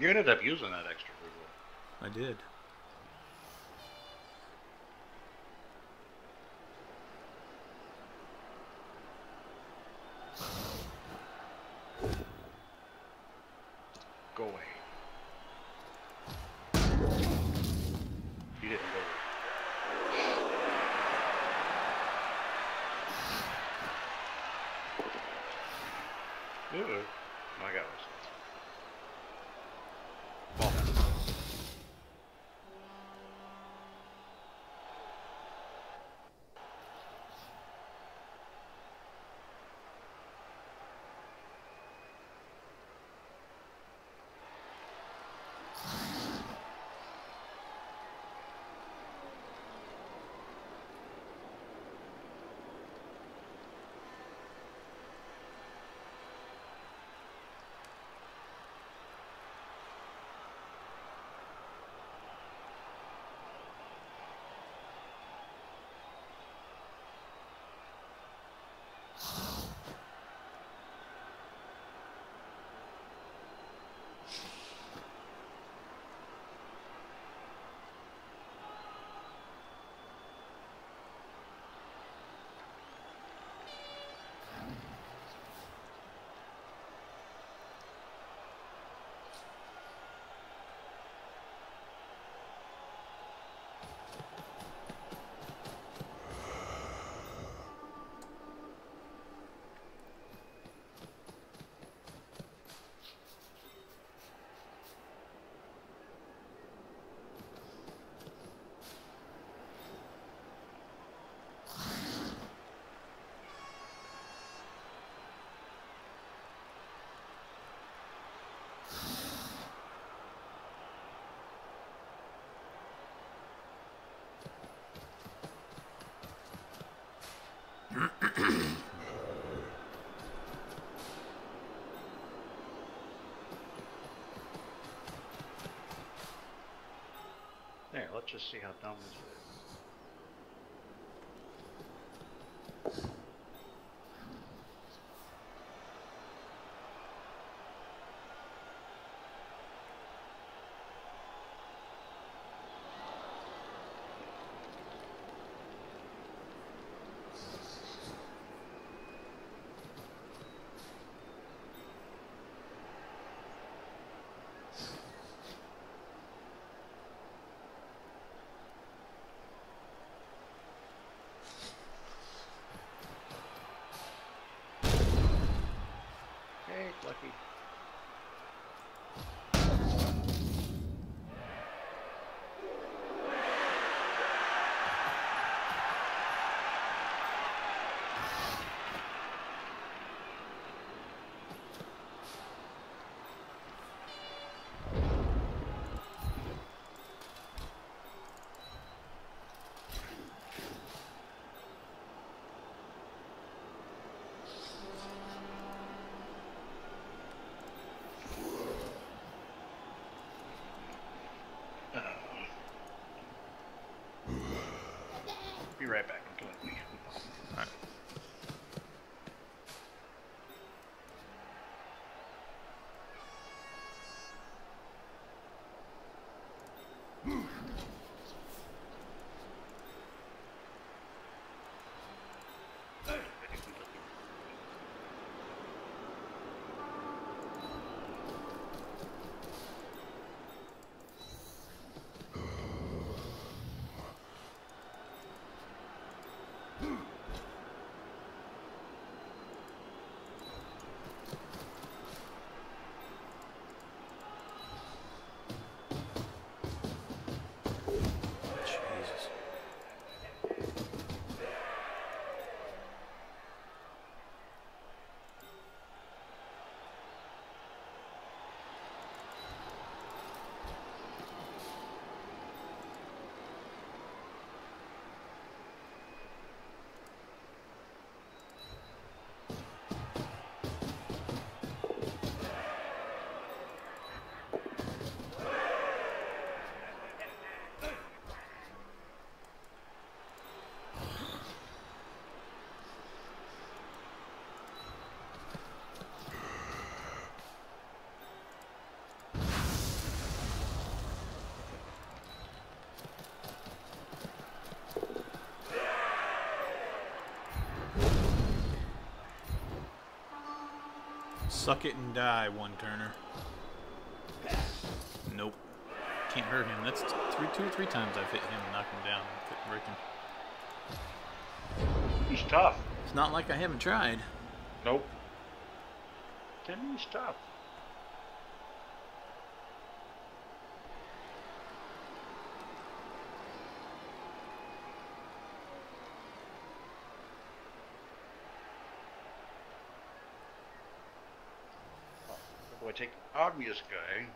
You ended up using that extra goodwill. I did. Just see how dumb this is. Suck it and die, one turner. Nope. Can't hurt him. That's three, two or three times I've hit him and knocked him down. Break him. He's tough. It's not like I haven't tried. Nope. Timmy's tough. Oh, boy, take the obvious guy.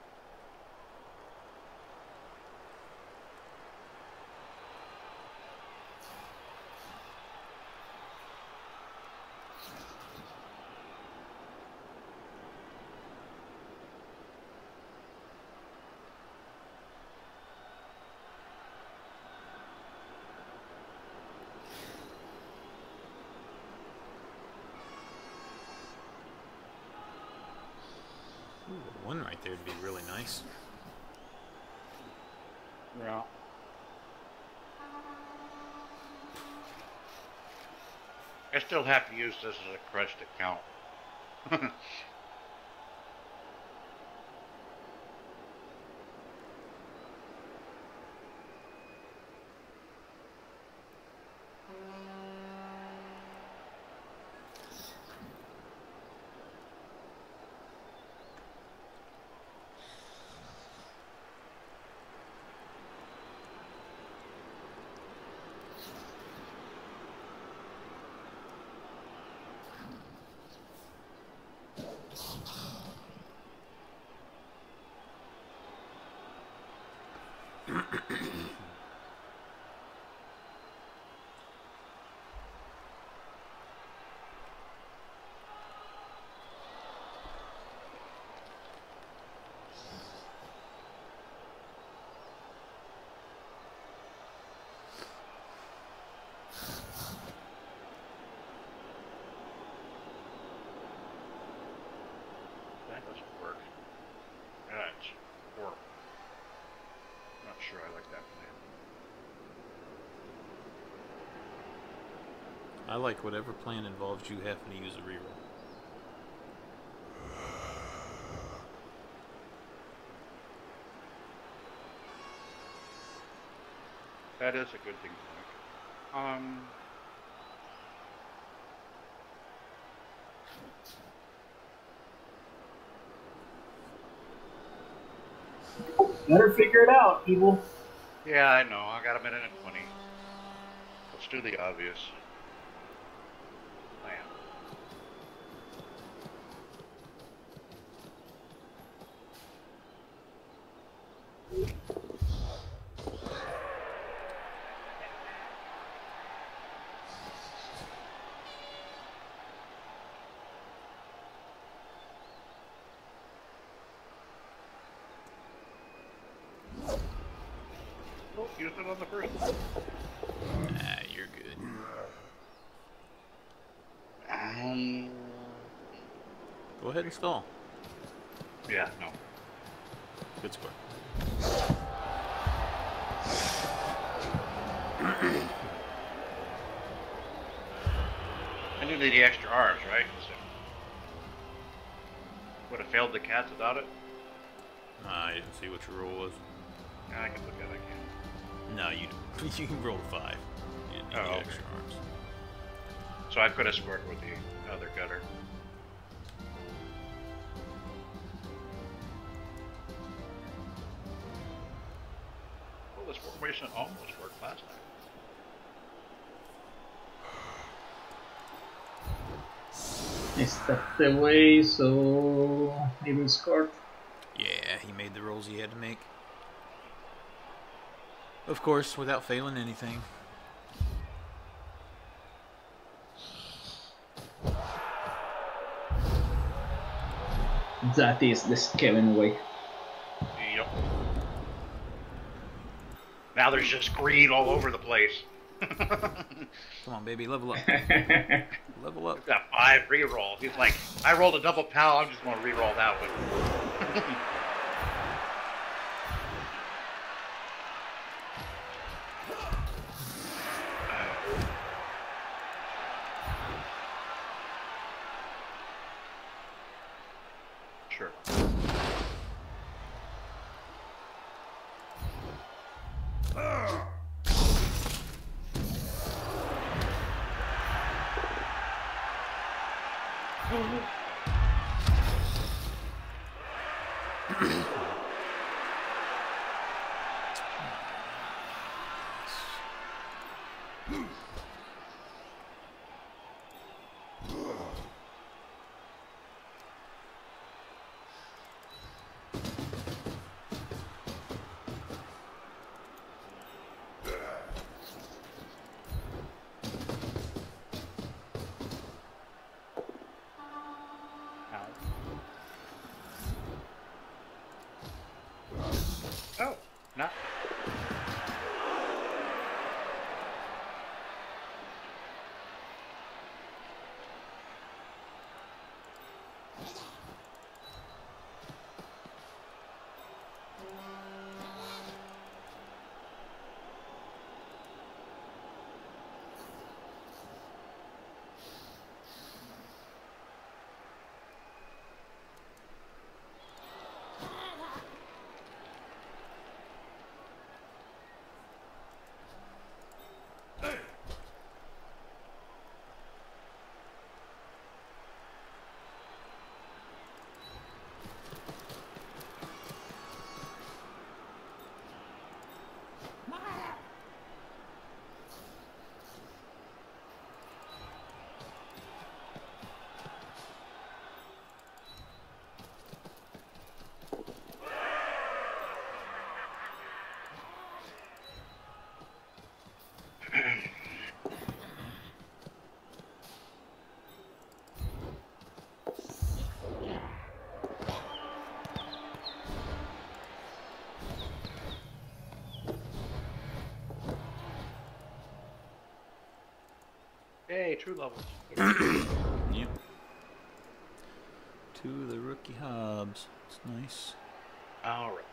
Ooh, one right there would be really nice. Yeah. I still have to use this as a crutch to count. That doesn't work. That's horrible. Not sure I like that plan. I like whatever plan involves you having to use a reroll. That is a good thing to like. Um, Better figure it out, people. yeah, I know. I got a minute and 20. Let's do the obvious. Plan. Oh, used it on the first one. Ah, you're good. Um, Go ahead and stall. yeah, no. Good score. I knew they the extra arms, right? Would have failed the cats without it? I didn't see what your roll was. Yeah, I can look at it again. No, you you can roll a five. You didn't need Oh, the okay. extra arms. So I could have scored with the other gutter. Is that the way? So even scored. Yeah, he made the rolls he had to make. Of course, without failing anything. That is the Kevin way. Yep. Now there's just green all over the place. Come on, baby, level up. level up. got five re-rolls. He's like, I rolled a double pow, I'm just gonna re-roll that one. Sure. Oh, not. Hey, true levels. Yep. Of the rookie hobs. It's nice. All right.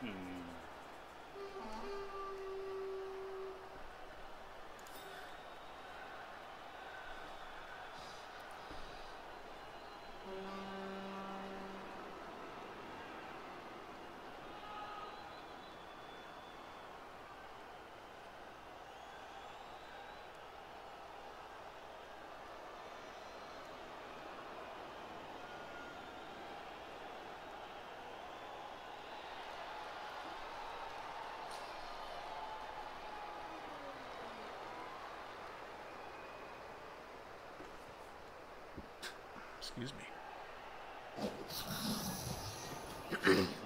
Hmm. Excuse me.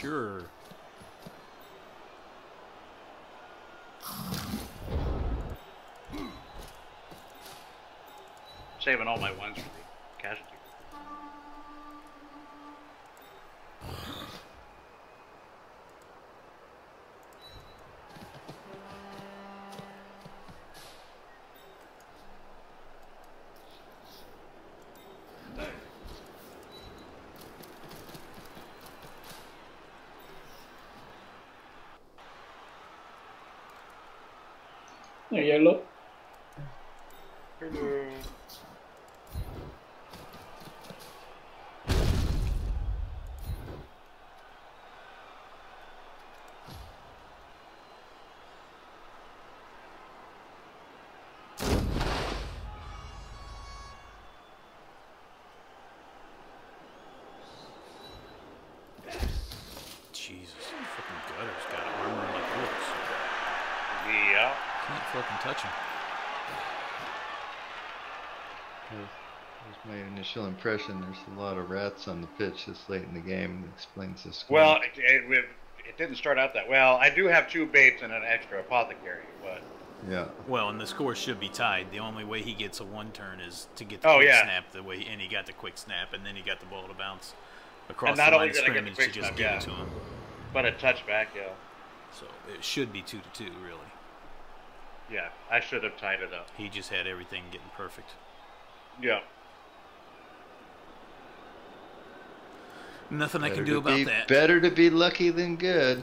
Sure. Saving all my ones yellow. Jesus, fucking gutter's got armor like hooks. Yeah. Can't fucking touch him. That was my initial impression. There's a lot of rats on the pitch this late in the game. It explains the score. Well, it, it, it, it didn't start out that well. I do have two baits and an extra apothecary, but yeah. Well, and the score should be tied. The only way he gets a one turn is to get the Oh, quick yeah. snap. The way, and he got the quick snap, and then he got the ball to bounce across And not the only line of did I get the scrimmage to just snap, give yeah. it to him. but a touchback, yeah. So it should be two to two, really. Yeah, I should have tied it up. He just had everything getting perfect. Yeah. Nothing I can do about be, that. Better to be lucky than good.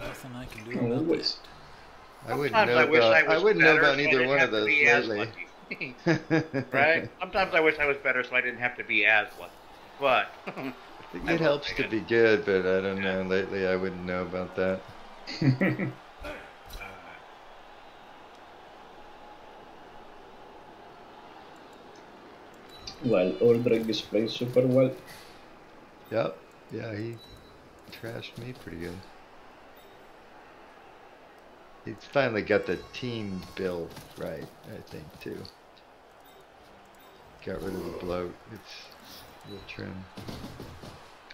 Nothing I can do about Always. I wouldn't Sometimes know I wish about. I was wouldn't know about so either didn't one of those lately. right? Sometimes I wish I was better so I didn't have to be as lucky. But It helps to be good, but I don't know. Lately, I wouldn't know about that. Well, Aldrich is playing super well. Yep. Yeah, he trashed me pretty good. He's finally got the team build right, I think, too. Got rid of the bloat. It's real trim.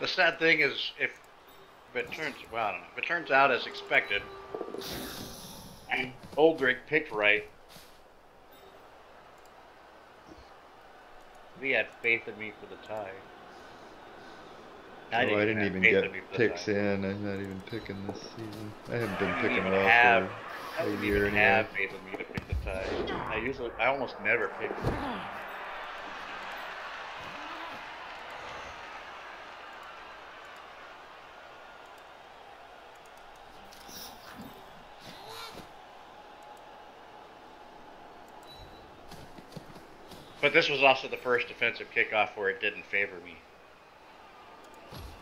the sad thing is, if, if it turns, well, I don't know, if it turns out as expected, Oldrick picked right. He had faith in me for the tie. Oh, I didn't even get in me for the picks in. I'm not even picking this season. I haven't been I picking didn't well even have, for I a didn't year even anyway. have faith in me to pick the tie. I usually, I almost never pick. But this was also the first defensive kickoff where it didn't favor me.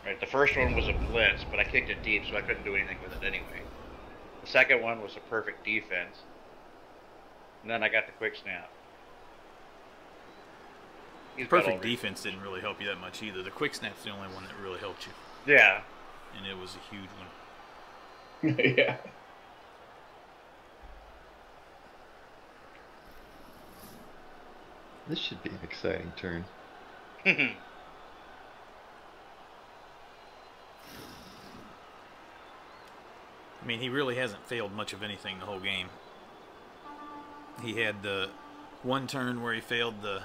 Right, the first one was a blitz, but I kicked it deep, so I couldn't do anything with it anyway. The second one was a perfect defense, and then I got the quick snap. He's Perfect defense didn't really help you that much either. The quick snap's the only one that really helped you, Yeah, and it was a huge one. yeah. This should be an exciting turn. I mean, he really hasn't failed much of anything the whole game. He had the one turn where he failed the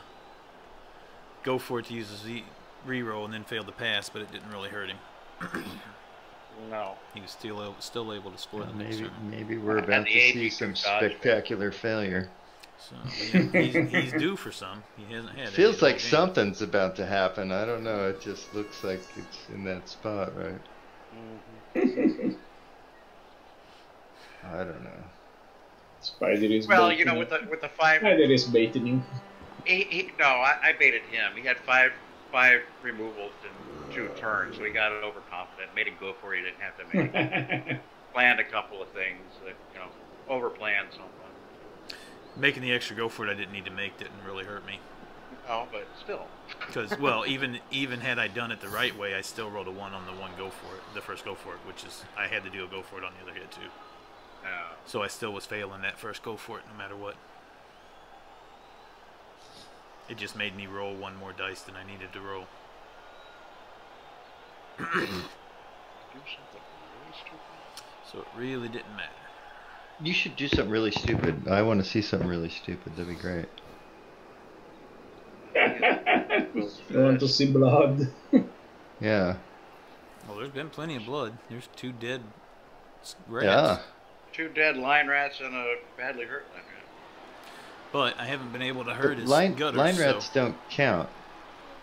go for it to use a Z reroll and then failed the pass, but it didn't really hurt him. no. He was still able, still able to score the next Maybe turn. maybe we're about the to see some took dodge. spectacular failure. So yeah, he's, he's due for some. He hasn't had. any Feels the whole like game. something's about to happen. I don't know. It just looks like it's in that spot, right? I don't know. Spydyr is Well, baiting you know, you. with the with the five, Spydyr is baiting you. he, he, no, I, I baited him. He had five five removals in two turns, so he got it overconfident, made him go for it. He didn't have to make. Planned a couple of things that you know, overplanned something. Making the extra go for it, I didn't need to make didn't really hurt me. Oh, but still. Because well, even even had I done it the right way, I still rolled a one on the one go for it, the first go for it, which is I had to do a go for it on the other hit too. Uh, So I still was failing that first go for it, no matter what. It just made me roll one more dice than I needed to roll. do something really stupid. So it really didn't matter. You should do something really stupid. I want to see something really stupid. That'd be great. I want to see blood? Yeah. Well, there's been plenty of blood. There's two dead rats. Yeah. Two dead line rats and a badly hurt line rat. But I haven't been able to hurt his line, gutters. line so rats don't count.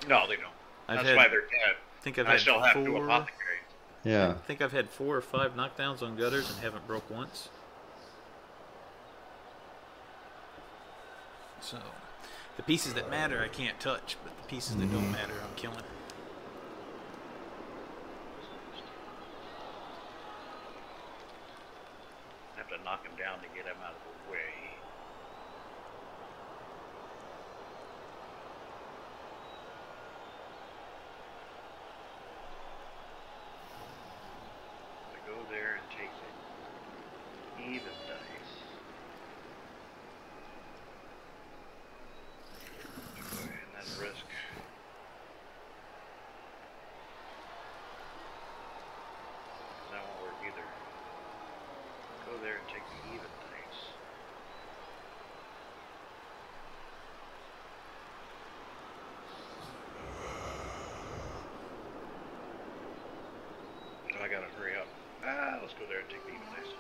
No, they don't. I've That's had, why they're dead. I think I've I had still have four. two apothecaries. Yeah. I think I've had four or five knockdowns on gutters and haven't broke once. So, the pieces that matter I can't touch, but the pieces that don't mm-hmm. matter I'm killing. have to knock him down to get him out of the way. I go there and take the even dice. And then risk. That won't work either. Go there and take the even dice. So I gotta hurry up. Ah, let's go there and take the even dice.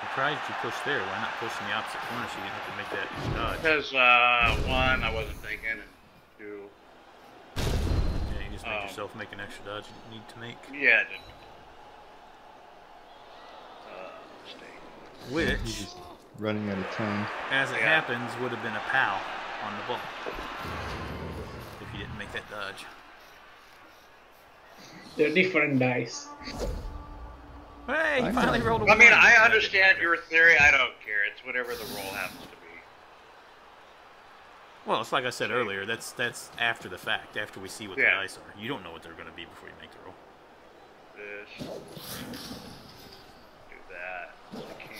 Surprised you pushed there. Why not push in the opposite corner so you didn't have to make that dodge? Because uh, one, I wasn't thinking, and two, Yeah, you just made Um, yourself make an extra dodge you need to make. yeah, I didn't. Uh, mistake. Which, Running out of time. as it Yeah. happens, would have been a pow on the ball. If you didn't make that dodge. They're different dice. Hey, you I finally rolled a I mean, one. I That understand your theory. I don't care. It's whatever the roll happens to be. Well, it's like I said earlier. That's that's after the fact. After we see what Yeah. the dice are, you don't know what they're going to be before you make the roll. This. Do that. I can.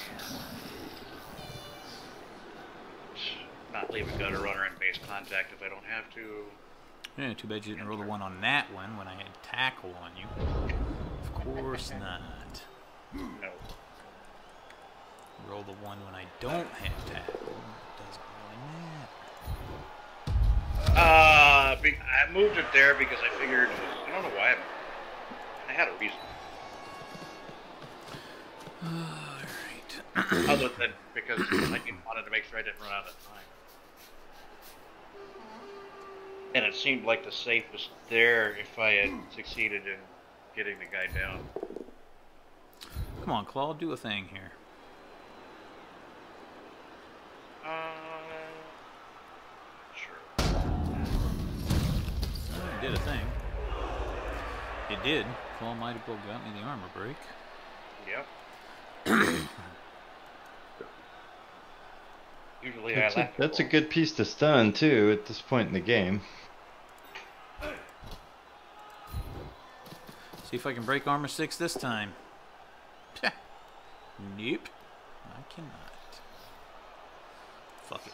Not leave a gutter runner in base contact if I don't have to. Yeah, too bad you didn't roll the one on that one when I had tackle on you. Of course not. No. Roll the one when I don't have tackle. Doesn't really matter. Uh, I moved it there because I figured. I don't know why. I, I had a reason. Alright. Other than because I wanted to make sure I didn't run out of time. And it seemed like the safest there if I had succeeded in getting the guy down. Come on, Claw, do a thing here. Uh, sure. Oh, it did a thing. It did. Claw Mighty Blow got me the armor break. Yep. Usually That's I a, laugh. that's a good piece to stun too at this point in the game. See if I can break armor six this time. nope. I cannot. Fuck it.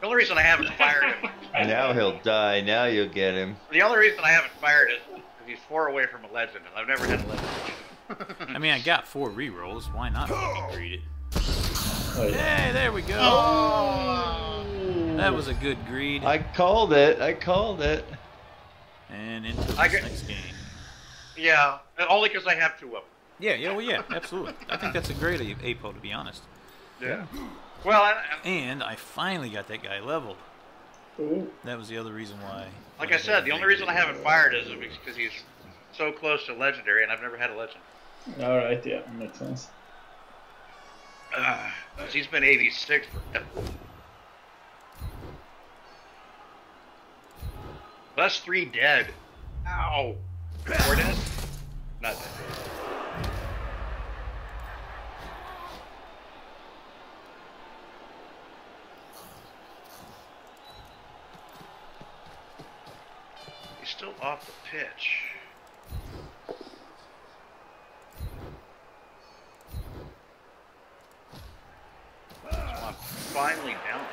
The only reason I haven't fired him. Now he'll die. Now you'll get him. The only reason I haven't fired is because he's four away from a legend, and I've never had a legend. I mean, I got four rerolls. Why not fucking greed it? Oh, yeah. Hey, there we go. Oh. That was a good greed. I called it. I called it. And into the next game. yeah, only because I have two of them. Yeah, yeah, well, yeah, absolutely. I think that's a great A- APO, to be honest. Yeah. Well, I, I- And I finally got that guy leveled. Ooh. That was the other reason why. like I said, the only reason I haven't fired is because he's so close to legendary, and I've never had a legend. Alright, yeah, makes sense. Uh, 'cause he's been 86 forever. Three dead. Ow. Four dead? Not dead. Still off the pitch. Finally down.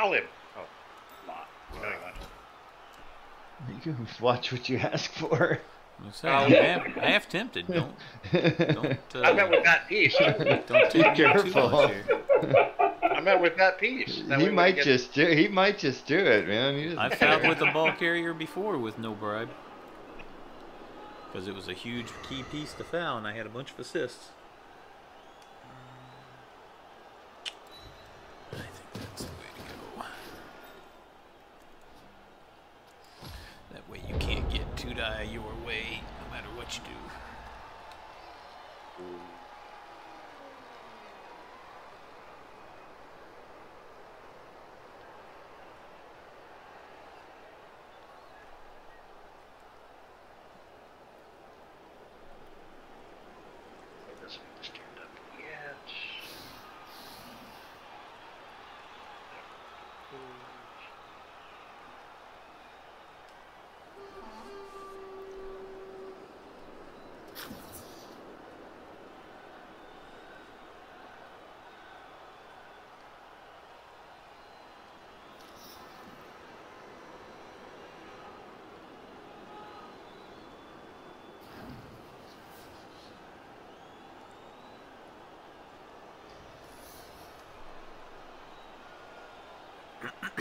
Corral him. Oh, come on. You know he wants You can watch what you ask for. I'm saying, I'm half, half tempted. Don't don't uh, I met with that piece. don't tempt Be me too careful. I met with that piece. That he might get- just do. He might just do it, man. He doesn't I fouled with a ball carrier before with no bribe. Because it was a huge key piece to foul, and I had a bunch of assists.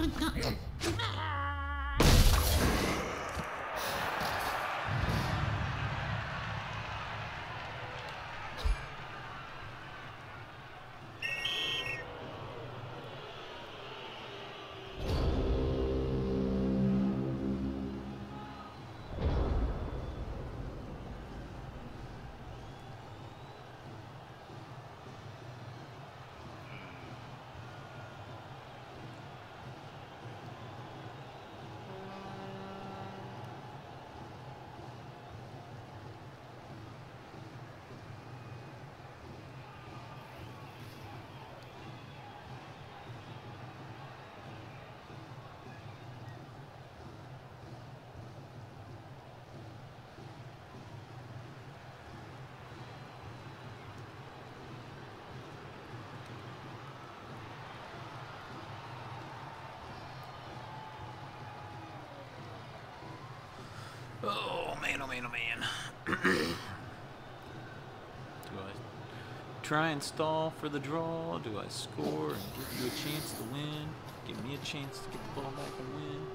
ハハハハ! Oh man, oh man, oh man. Do I try and stall for the draw? Do I score and give you a chance to win? Give me a chance to get the ball back and win?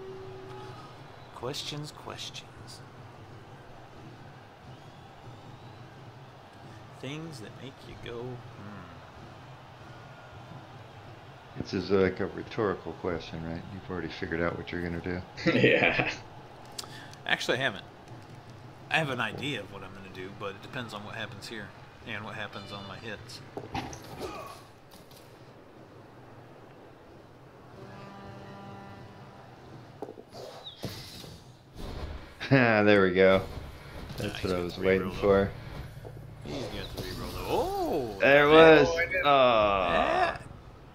Questions, questions. Things that make you go, hmm. This is like a rhetorical question, right? You've already figured out what you're gonna do. yeah. Actually, I haven't. I have an idea of what I'm going to do, but it depends on what happens here and what happens on my hits. Ah, there we go. That's Nice, what I was waiting though. for. He's going to reroll the. Oh! There it was. I. Oh. That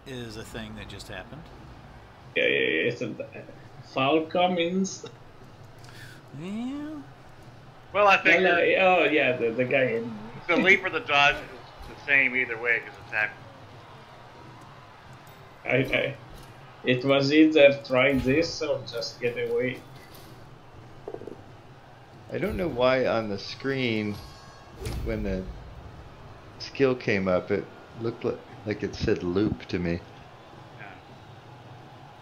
is a thing that just happened. Yeah, yeah, yeah. It's a foul Cummins. Yeah. Well, I Yeah, think no, oh yeah, the, the guy in. the leap or the dodge is the same either way because attack. I, I, it was either try this or just get away. I don't know why on the screen, when the skill came up, it looked like, like it said loop to me. Yeah.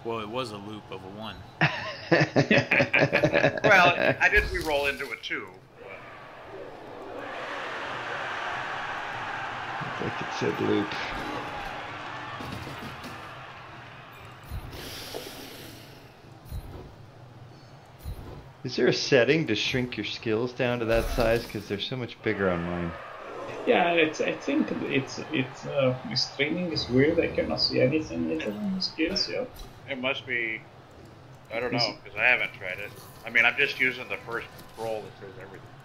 Well, it was a loop of a one. Well, I did re-roll into a too. but- like it said loop. Is there a setting to shrink your skills down to that size? Because they're so much bigger on mine. Yeah, it's. I think it's it's uh, the streaming is weird. I cannot see anything either on the skills. Yeah. It must be. I don't know because I haven't tried it. I mean, I'm just using the first roll that says everything.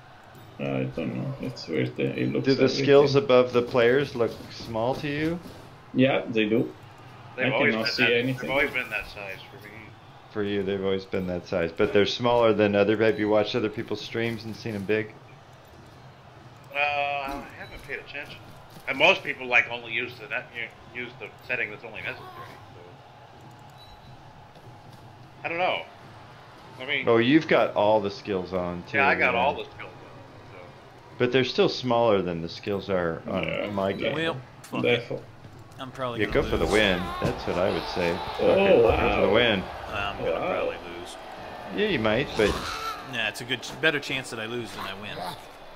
I don't know. It's weird. uh, It looks. Do the everything. skills above the players look small to you? Yeah, they do. They've I always cannot see that, anything. They've always been that size for me. For you, they've always been that size, but they're smaller than other. Have you watched other people's streams and seen them big? Uh, I haven't paid attention. And most people like only use the net, you use the setting that's only necessary. So I don't know. I mean, Oh, you've got all the skills on too. yeah, I got all the skills. On, But they're still smaller than the skills are on Yeah, my game. Well, fuck it. I'm probably Yeah, gonna go for the win. That's what I would say. Fuck Oh, it, Go for wow. the win. I'm gonna Wow. probably lose. Yeah, you might, but Nah, it's a good, better chance that I lose than I win.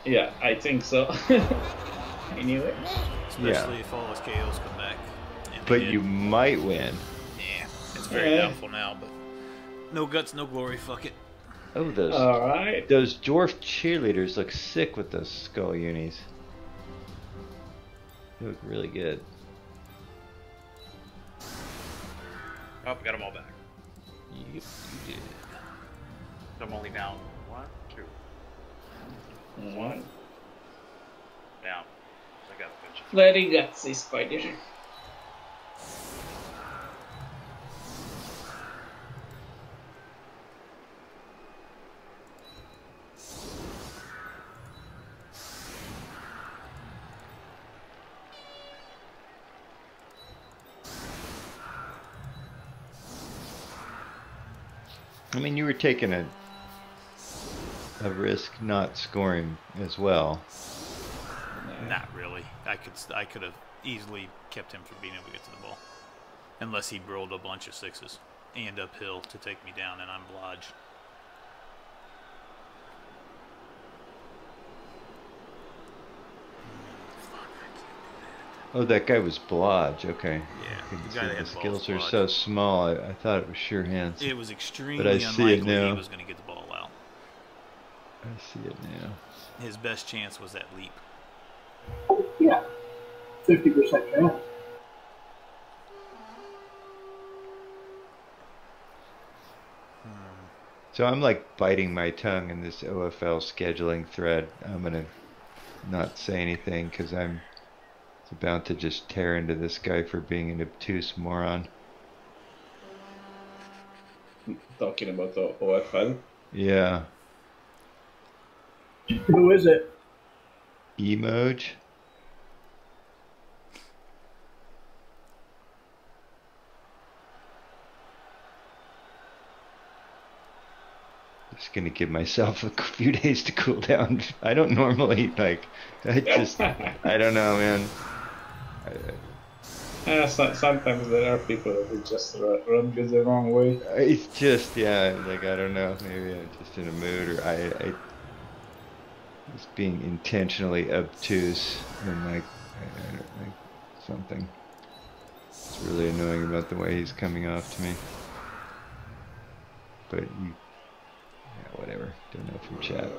Yeah, I think so. anyway. Especially if all his KOs come back. But you might win. Yeah, it's very Yeah. doubtful now, but no guts, no glory. Fuck it. Oh, those All right. those dwarf cheerleaders look sick with those skull unis. They look really good. Oh, Oh, got them all back. Yep, you did. So I'm only down one, two, One. down. So I got a bunch. Of. Very gutsy Spydyr. I mean, you were taking a a risk not scoring as well. Not really. I could, I could have easily kept him from being able to get to the ball, unless he rolled a bunch of sixes. and uphill to take me down, and I'm Blodge. Oh, that guy was Blodge. Okay. Yeah, Couldn't the see guy that the skills are so small. I, I thought it was sure hands. It was extremely But I see it unlikely he now. was going to get the ball out. I see it now. His best chance was that leap. Yeah, fifty percent chance. Hmm. So I'm like biting my tongue in this OFL scheduling thread. I'm gonna not say anything because I'm about to just tear into this guy for being an obtuse moron. Talking about the OFL. Yeah, Who is it? Emoj. Just gonna give myself a few days to cool down. I don't normally like. I just. I don't know, man. Yeah, so, sometimes there are people will just run this the wrong way. It's just yeah. Like I don't know. Maybe I'm just in a mood, or I. I just being intentionally obtuse and like, I, like something. It's really annoying about the way he's coming off to me. But you, yeah, whatever. Don't know from chat.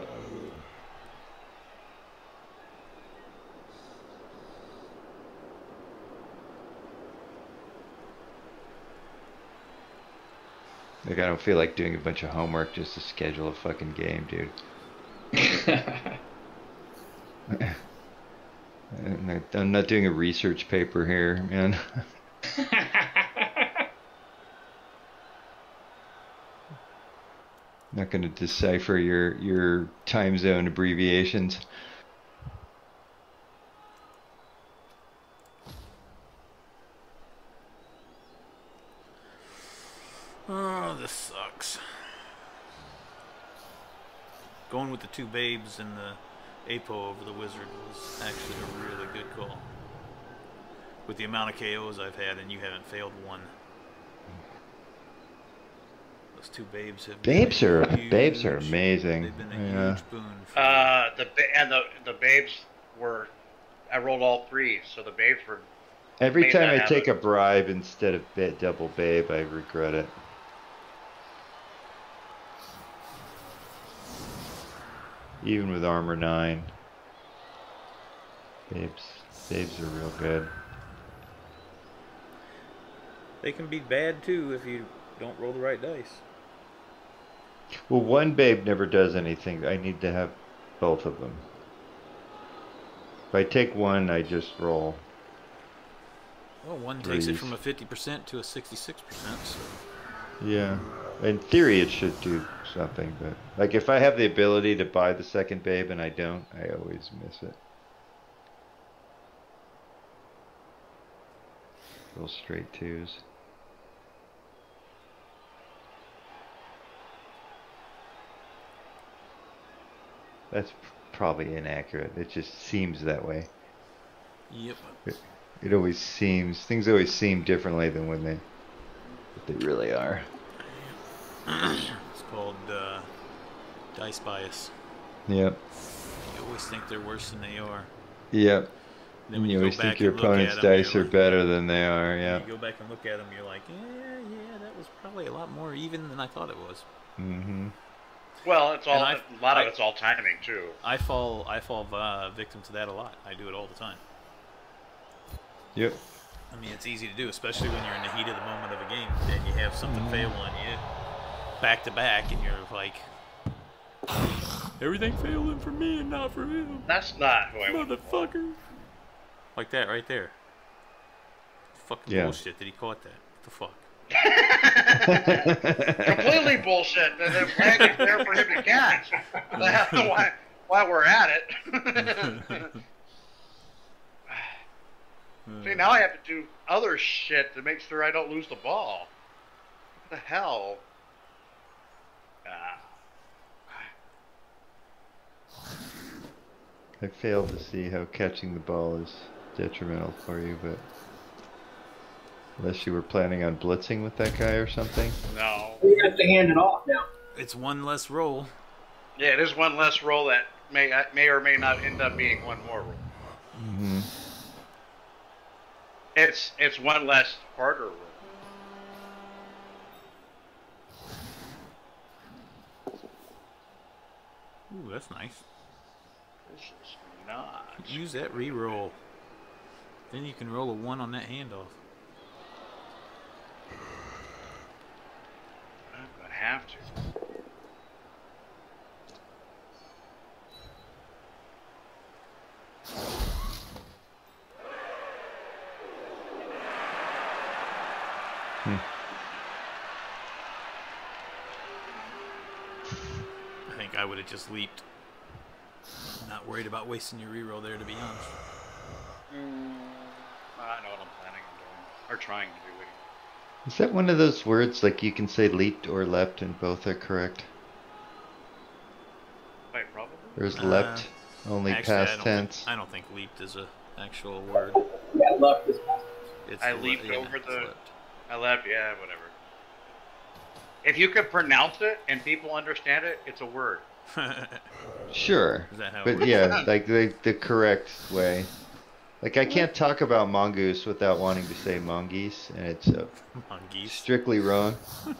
Like I don't feel like doing a bunch of homework just to schedule a fucking game, dude. I'm not, I'm not doing a research paper here, man. not going to decipher your your time zone abbreviations. Oh, this sucks. Going with the two babes and the Apo over the wizard was actually a really good call. With the amount of KOs I've had, and you haven't failed one. Those two babes have Babes a are babes are amazing. They've been a Yeah. huge boon. For Uh, the and the the babes were. I rolled all three, so the babes were. Every time I take a bribe instead of ba- double babe, I regret it. Even with armor nine, babes, babes are real good. They can be bad too if you don't roll the right dice. Well, one babe never does anything. I need to have both of them. If I take one, I just roll. Well, one takes it from a 50% to a 66%. So. Yeah. In theory, it should do something, but like if I have the ability to buy the second babe and I don't, I always miss it. Little straight twos. That's probably inaccurate. It just seems that way. Yep. It always seems things always seem differently than when they they really are. It's called uh, dice bias. Yep. You always think they're worse than they are. Yep. Then when you you, always think your opponent's at 'em, dice you're like- better than they are. Yeah. You go back and look at them, you're like, yeah, yeah, that was probably a lot more even than I thought it was. Mm-hmm. Well, it's all And a I've- lot of it's all timing too. I fall, I fall uh, victim to that a lot. I do it all the time. Yep. I mean, it's easy to do, especially when you're in the heat of the moment of a game and you have something Mm-hmm. fail on you back to back, and you're like, everything failing for me and not for him, That's not who I want. motherfucker. Like that right there. Fucking Yeah. bullshit that he caught that. What the fuck? Completely bullshit. That that flag is there for him to catch. why, why we're at it. See, now I have to do other shit to make sure I don't lose the ball. What the hell? I fail to see how catching the ball is detrimental for you, but Unless you were planning on blitzing with that guy or something. No. We have to hand it off now. It's one less roll. Yeah, it is one less roll that may uh, may or may not end up being one more roll. hmm It's it's one less harder roll. Ooh, that's nice. This is not. Use that re-roll. Then you can roll a one on that handoff. I'm gonna have to. I I would have just leaped. Not worried about wasting your re-roll there, to be honest. Mm, I know what I'm planning on doing, or trying to do. Anyway. Is that one of those words like you can say leaped or leapt and both are correct? Quite probably. Or is Uh, leapt only Actually, past don't tense? Think, I don't think leaped is a actual word. Yeah, left is It's I leaped yeah, over it's the- leapt. I left. Yeah, whatever. If you could pronounce it and people understand it, it's a word. Sure. Is that how But works? yeah, like the the correct way. Like I can't talk about mongoose without wanting to say mongoose, and it's uh, Mongoose. strictly wrong.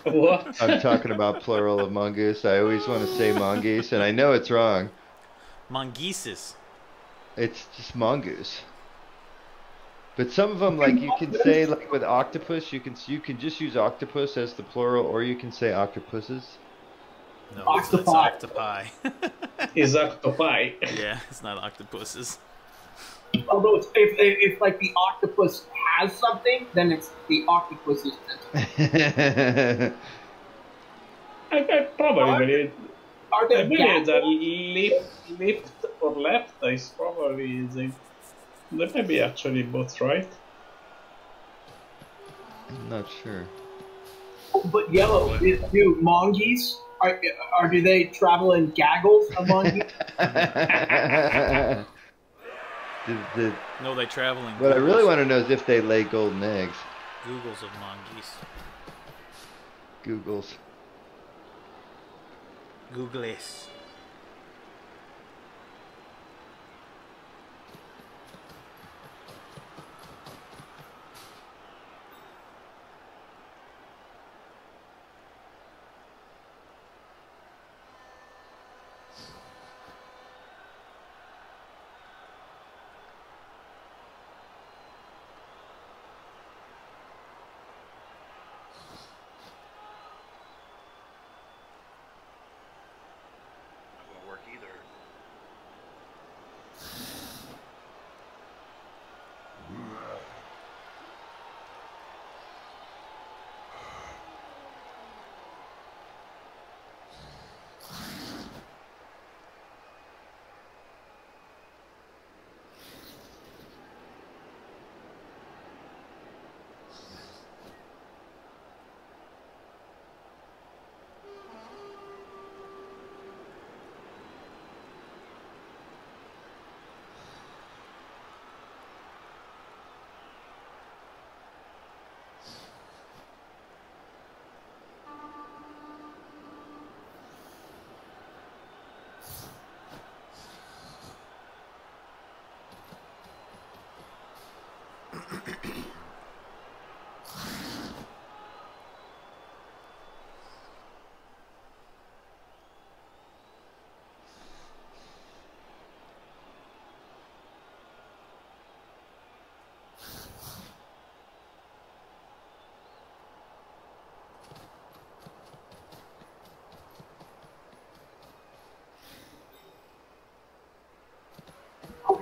What? I'm talking about plural of mongoose. I always want to say mongoose, and I know it's wrong. Mongeesis. It's just mongoose. But some of them, like you can say, like with octopus, you can you can just use octopus as the plural, or you can say octopuses. No, it's, it's Octopi. octopi. Is octopi. yeah, it's not octopuses. Although it's, if, if, if like the octopus has something, then it's the octopus's I, I probably believe. Are I they believe that lift, lift or left is probably the. That may be actually both right. I'm not sure. But yellow, do, do mongoose are, are do they travel in gaggles among you? the, the, No, they travel in what I really want to know is if they lay golden eggs. Googles of mongoose. Googles. Googles.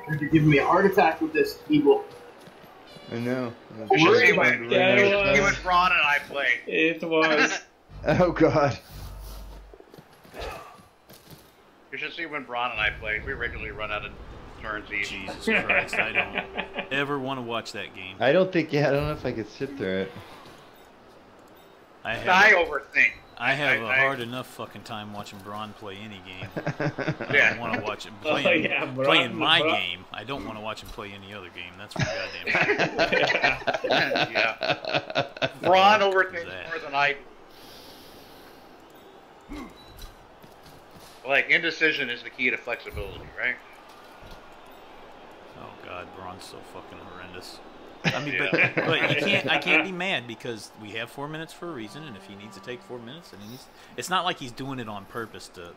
You're giving me a heart attack with this evil. I know. You should Worry see about when, it. Yeah, you it should see was- when Braun and I played. It was. Oh god. You should see when Braun and I played. We regularly run out of turns each. Jesus Christ, I don't ever want to watch that game. I don't think. Yeah, I don't know if I could sit through it. I I overthink. I have I- a I- hard enough fucking time watching Braun play any game. I Yeah. don't want to watch him Oh, playing, yeah, Braun- playing my Braun- game. I don't want to watch him play any other game. That's for goddamn sure. yeah. Braun overthinks more than I. Like indecision is the key to flexibility, right? Oh god, Braun's so fucking horrendous. I mean, but, Yeah. but you can't. I can't be mad because we have four minutes for a reason, and if he needs to take four minutes, and he needs. It's not like he's doing it on purpose to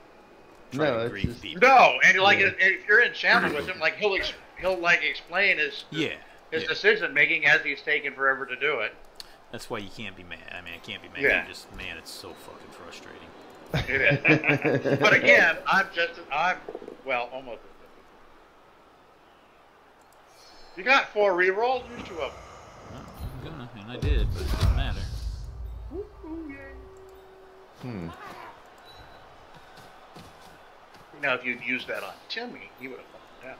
try No, to it's grieve just- people. No, and like Yeah. if- if you're in channel with him, like he'll ex- he'll like explain his Yeah, his yeah. decision making as he's taking forever to do it. That's why you can't be mad. I mean, I can't be mad. Yeah. I'm just man, it's so fucking frustrating. It is. but again, I'm just I'm well almost. You got four rerolls. Use two of them. Well, I'm gonna, and I did, but it doesn't matter. Hmm. Now, if you'd used that on Timmy, he would have fucked down.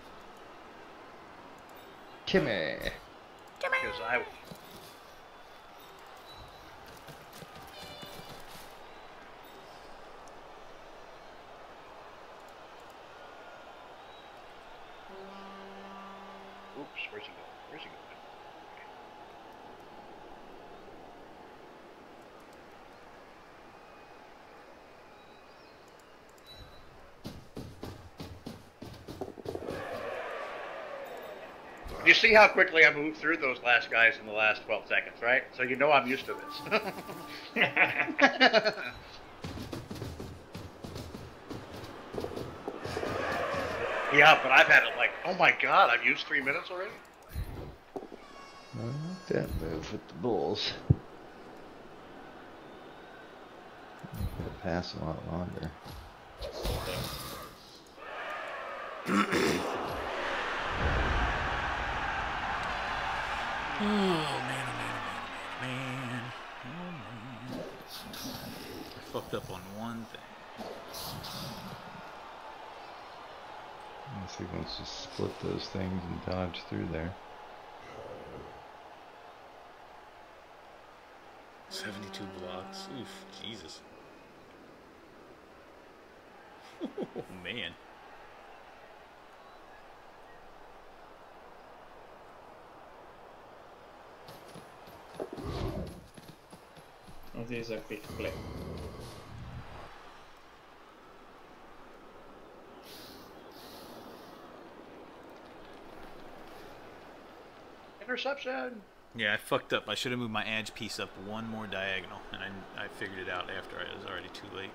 Timmy. Because I. Oops, where's he going? Where's he going? You see how quickly I moved through those last guys in the last 12 seconds, right? So you know I'm used to this. yeah, but I've had it like, oh my god, I've used three minutes already? I like that move with the bulls. Could pass a lot longer. Oh man, oh man, oh man, man, oh man. I fucked up on one thing. Unless he wants to split those things and dodge through there. 72 blocks. Oof, Jesus. Oh man. Oh, this is a quick play. Interception! Yeah, I fucked up. I should have moved my edge piece up one more diagonal, and I, I figured it out after I was already too late.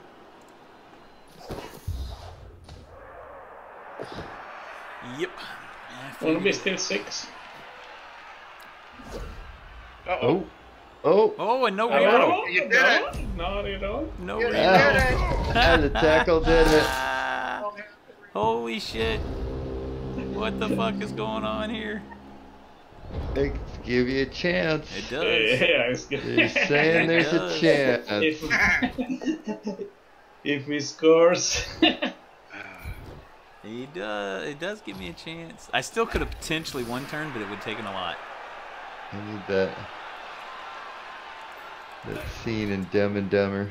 Yep. I Will figured be six. Uh Oh! Oh! Oh, and no Oh, reroll. You did no, it. not at all. No You did reroll. it! Ah, the tackle did it. Holy shit. What the fuck is going on here? It give you a chance. It Yeah, does. it's good. They're saying there's a chance. if, if he scores, He does. It does give me a chance. I still could have potentially one turn, but it would have taken a lot. I need that. That scene in Dumb and Dumber.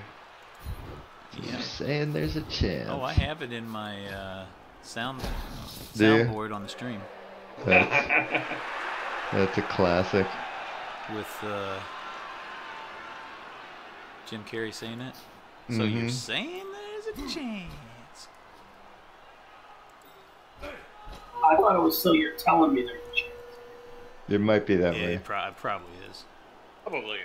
Yeah. You're saying there's a chance. Oh, I have it in my uh, sound Do you? soundboard on the stream That's, that's a classic. with uh, Jim Carrey saying it. So you're Mhm. saying there's a chance? I thought it was so you're telling me there's a chance. It might be that Yeah, way. it pro- it probably is. Probably is.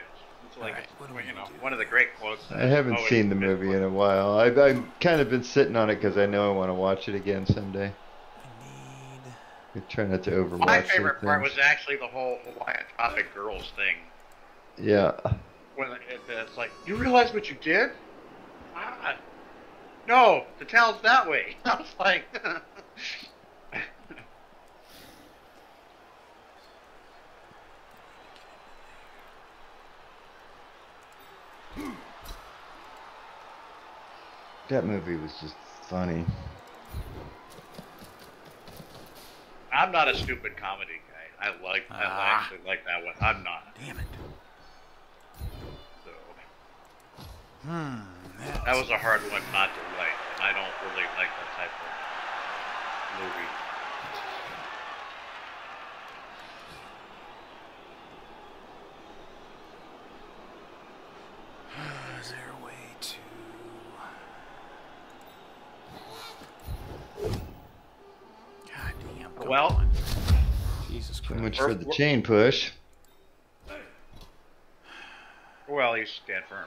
It's like, Alright, what do you know, do? one of the great quotes. I haven't seen the movie in a while. I've, I've kind of been sitting on it because I know I want to watch it again someday. I try not to overwatch My favorite part was actually the whole Hawaiian Tropic Girls thing. Yeah. When it, it's like, you realize what you did? Ah, no, the town's that way. I was like, That movie was just funny. I'm not a stupid comedy guy. I like, I Ah. actually like that one. I'm not. Damn it. So. Hmm. That was a hard one not to like, and I don't really like that type of movie. Is there a way to? God damn. come Well- on. Jesus Too Christ. much for the chain push. Well, you stand firm.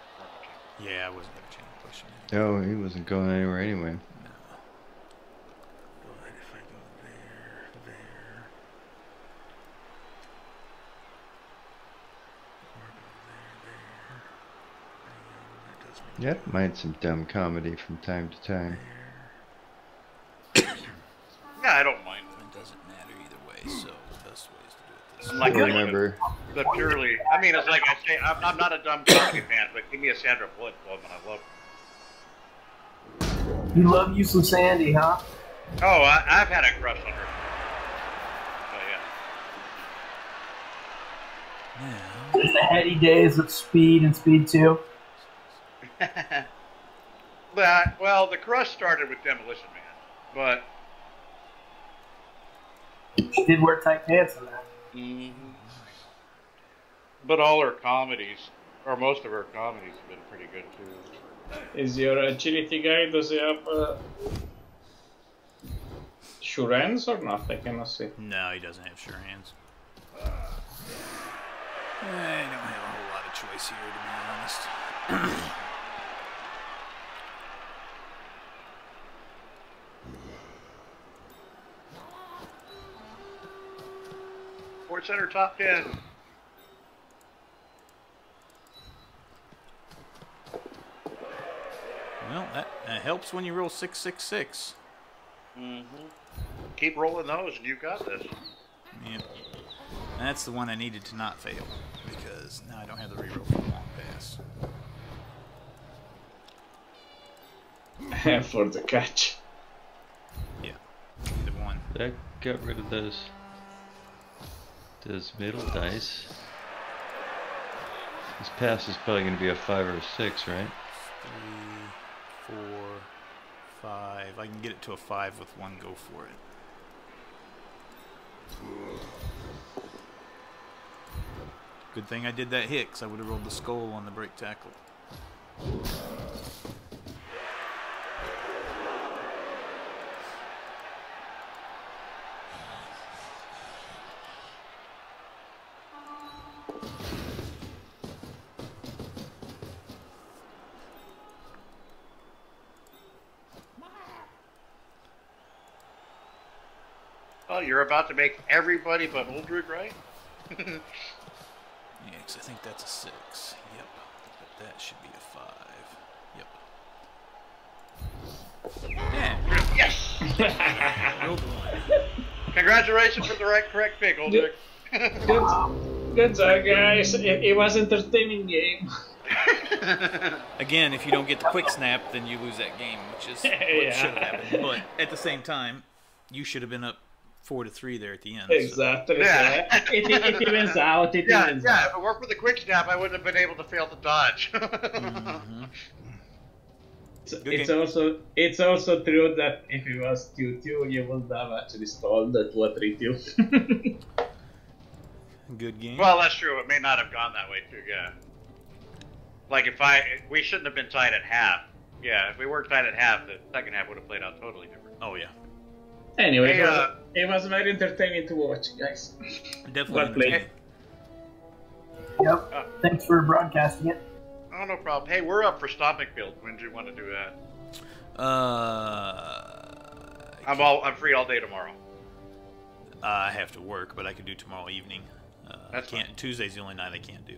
Yeah, I wasn't gonna change pushing it. No, he wasn't going anywhere anyway. No. But if I go there, there, or go there, there, and that does Yep, mind some dumb comedy from time to time. Like Still remember, But purely. I mean, it's like I say, I'm, I'm not a dumb comedy fan, but give me a Sandra Bullock film, and I love. Her. You love you some Sandy, huh? Oh, I, I've had a crush on her. Oh Now, Just the heady days of Speed and Speed 2. yeah. but well, the crush started with Demolition Man, but She did wear tight pants in that. But all her comedies, or most of her comedies, have been pretty good too. Is your agility guy, does he have uh, sure hands or not? I cannot see. no, he doesn't have sure hands. I don't have a whole lot of choice here, to be honest. Sports Center top ten. Well, that, that helps when you roll six six six. Mm-hmm. Keep rolling those, and you've got this. Yep. That's the one I needed to not fail because now I don't have the reroll for the long pass. For the catch. Yeah, either one. that got rid of those those middle dice. This pass is probably going to be a five or a six, right? Three, four, five. I can get it to a five with one go for it. Good thing I did that hit, 'cause I would have rolled the skull on the break tackle. About to make everybody but Uldred right? Yeah, 'cause I think that's a six. Yep. But that should be a five. Yep. Yeah. yes. Congratulations for the right correct pick, Uldred. Good, good job, guys. It, it was entertaining game. Again, if you don't get the quick snap, then you lose that game, which is what Yeah. should have happened. But at the same time, you should have been up four to three there at the end. so- Exactly. Yeah. so It, it, it evens out. It yeah, evens yeah. out. If it weren't for the quick snap, I wouldn't have been able to fail the dodge. Mhm. It's, it's game. also it's also true that if it was two two, you would have actually stalled at what three two. Good game. well, that's true. It may not have gone that way too. Yeah. Like if I, we shouldn't have been tied at half. Yeah, if we were tied at half, the second half would have played out totally different. oh yeah, anyway, Hey, it, was, uh, it was very entertaining to watch, guys. definitely. Well played. Yep. Uh, Thanks for broadcasting it. oh, no problem. Hey, we're up for stopping build. When do you want to do that? Uh, I'm all, I'm free all day tomorrow. I have to work, but I could do tomorrow evening. Uh, That's can't. fine. Tuesday's the only night I can't do.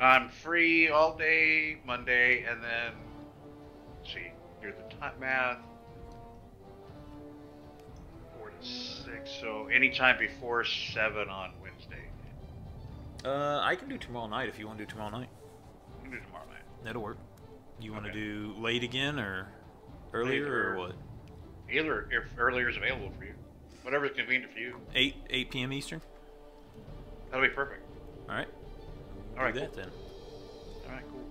I'm free all day Monday, and then let's see, do the time math. Four to six, so anytime before seven on Wednesday. Uh, I can do tomorrow night if you want to do tomorrow night. We can do tomorrow night. That'll work. You want to Okay. do late again or earlier Later. or what? Either if earlier is available for you, whatever's convenient for you. Eight eight p.m. Eastern. That'll be perfect. All right. All right, do cool. that then. All right, cool.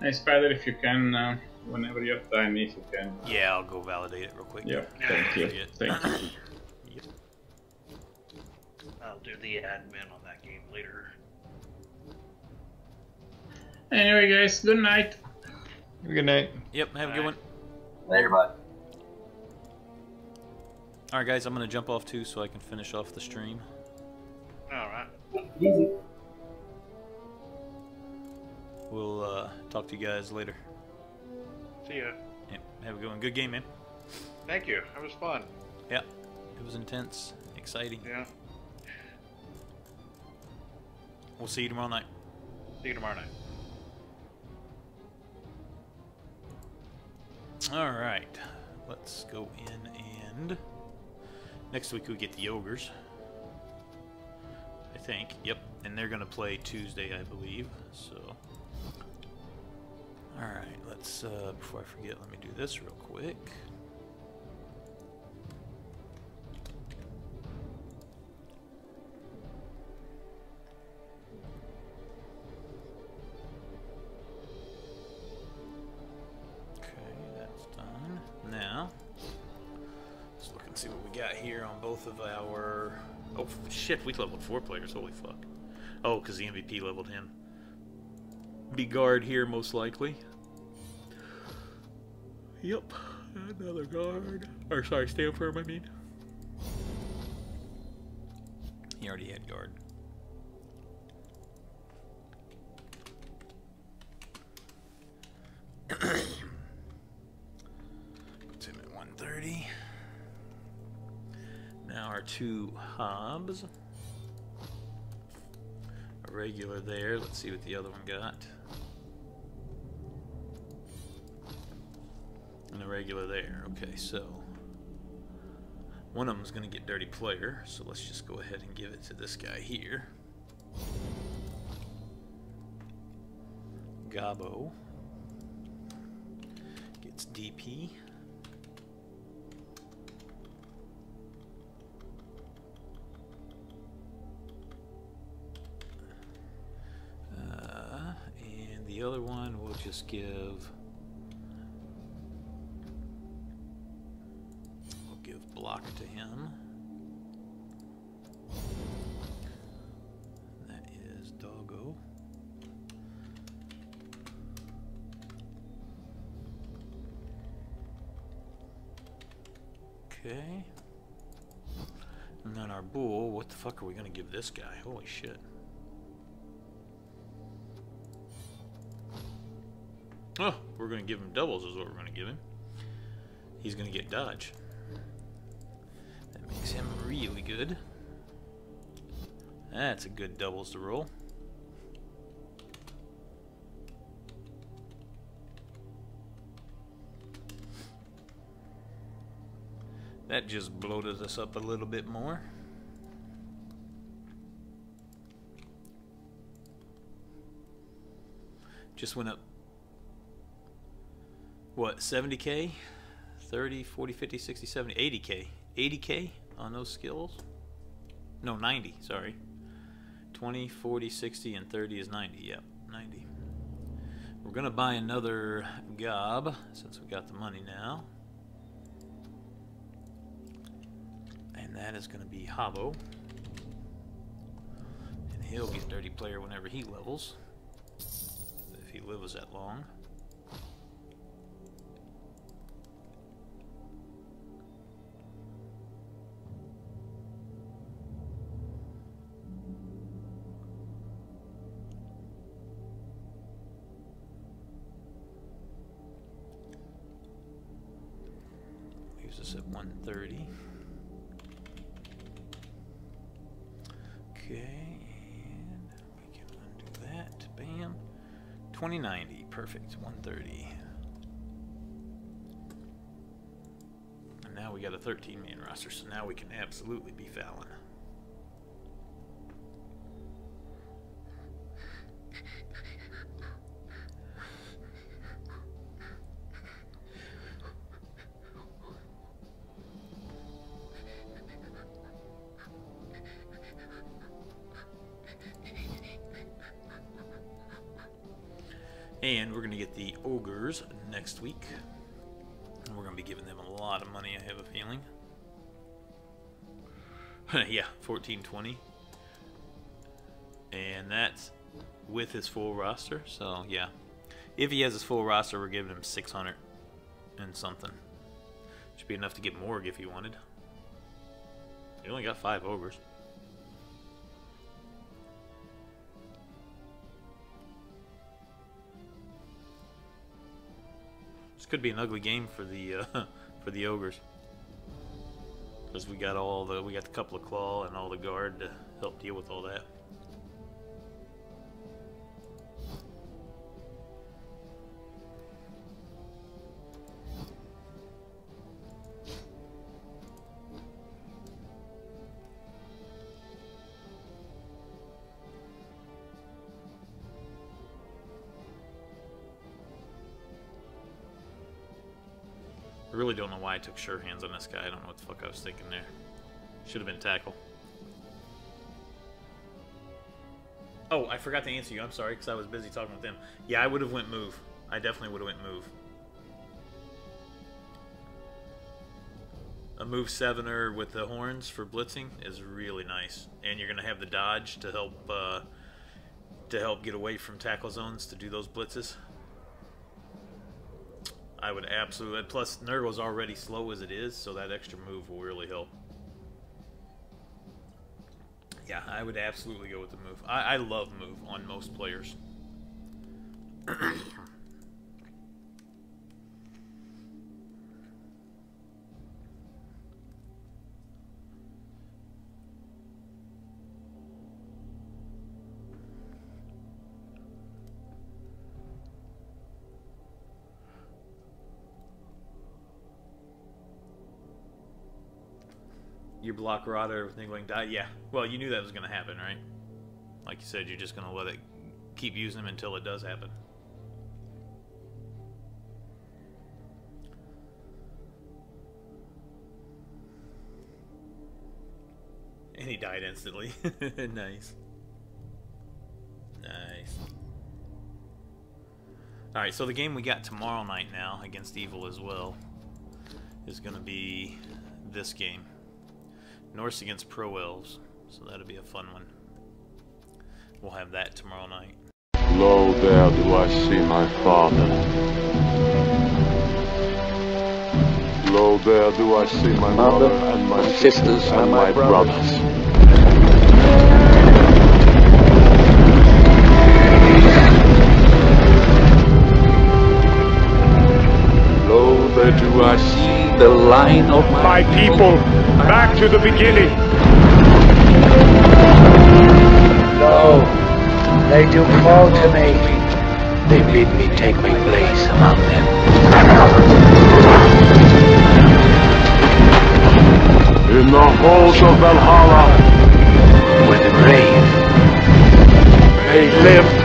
Hey, Spydyr, if you can, uh, whenever you have time, if you can. Yeah, I'll go validate it real quick. Yeah, thank you. Thank you. Yep. I'll do the admin on that game later. Anyway, guys, good night. Good night. Yep, have a good one. Later, bud. Alright, guys, I'm going to jump off too so I can finish off the stream. All right. Easy. We'll uh, talk to you guys later. See ya. Yep, have a good one. Good game, man. Thank you. That was fun. Yeah, it was intense, exciting. Yeah. We'll see you tomorrow night. See you tomorrow night. All right, let's go in and next week we get the ogres. I think. Yep, and they're gonna play Tuesday, I believe. So, all right, let's. Uh, before I forget, let me do this real quick. Okay, that's done. Now, let's look and see what we got here on both of our. Oh shit, we leveled four players. Holy fuck. Oh, because the MVP leveled him. Be guard here, most likely. Yep, another guard. Or sorry, stand firm. I mean. He already had guard. Puts him at 130. Now our two hobs. Regular there. Let's see what the other one got. And a regular there. Okay, so one of them's going to get dirty player. So let's just go ahead and give it to this guy here. Gabo gets DP. The other one we'll just give. We'll give block to him. That is Doggo. Okay. And then our bull, what the fuck are we gonna give this guy? Holy shit. Oh, we're gonna give him doubles is what we're gonna give him. He's gonna get dodge. That makes him really good. That's a good doubles to roll. That just bloated us up a little bit more. Just went up, what, 70k? 30, 40, 50, 60, 70, 80k. 80k on those skills? No, 90, sorry. 20, 40, 60, and 30 is 90. Yep, 90. We're to buy another gob since we got the money now. And that is to be Habo. And he'll get Dirty Player whenever he levels. If he lives that long. Leaves us at 130. Okay, and we can undo that. Bam. 2090, perfect. 130. And now we got a 13 man roster, so now we can absolutely be Fallon. yeah, 1420. And that's with his full roster. So, yeah. If he has his full roster, we're giving him 600 and something. Should be enough to get Morg if he wanted. He only got five ogres. This could be an ugly game for the uh, for the ogres, because we got all the we got the couple of claw and all the guard to help deal with all that. Why I took sure hands on this guy. I don't know what the fuck I was thinking there. Should have been tackle. Oh, I forgot to answer you. I'm sorry, because I was busy talking with them. Yeah, I would have went move. I definitely would have went move. A move sevener with the horns for blitzing is really nice, and you're gonna have the dodge to help uh, to help get away from tackle zones to do those blitzes. I would absolutely. Plus, Nurgle's already slow as it is, so that extra move will really help. Yeah, I would absolutely go with the move. I, I love move on most players. block rod everything going die. Yeah. Well, you knew that was going to happen, right? Like you said, you're just going to let it keep using them until it does happen. And he died instantly. nice. Nice. Alright, so the game we got tomorrow night now against Evil as well is going to be this game. Norse against Pro Elves, so that'll be a fun one. We'll have that tomorrow night. Lo, there do I see my father. Lo, there do I see my mother, and my sisters and my brothers. Lo, there do I see the line of my, My people, back to the beginning. No, they do call to me. They bid me take my place among them. In the halls of Valhalla, Where the brave they live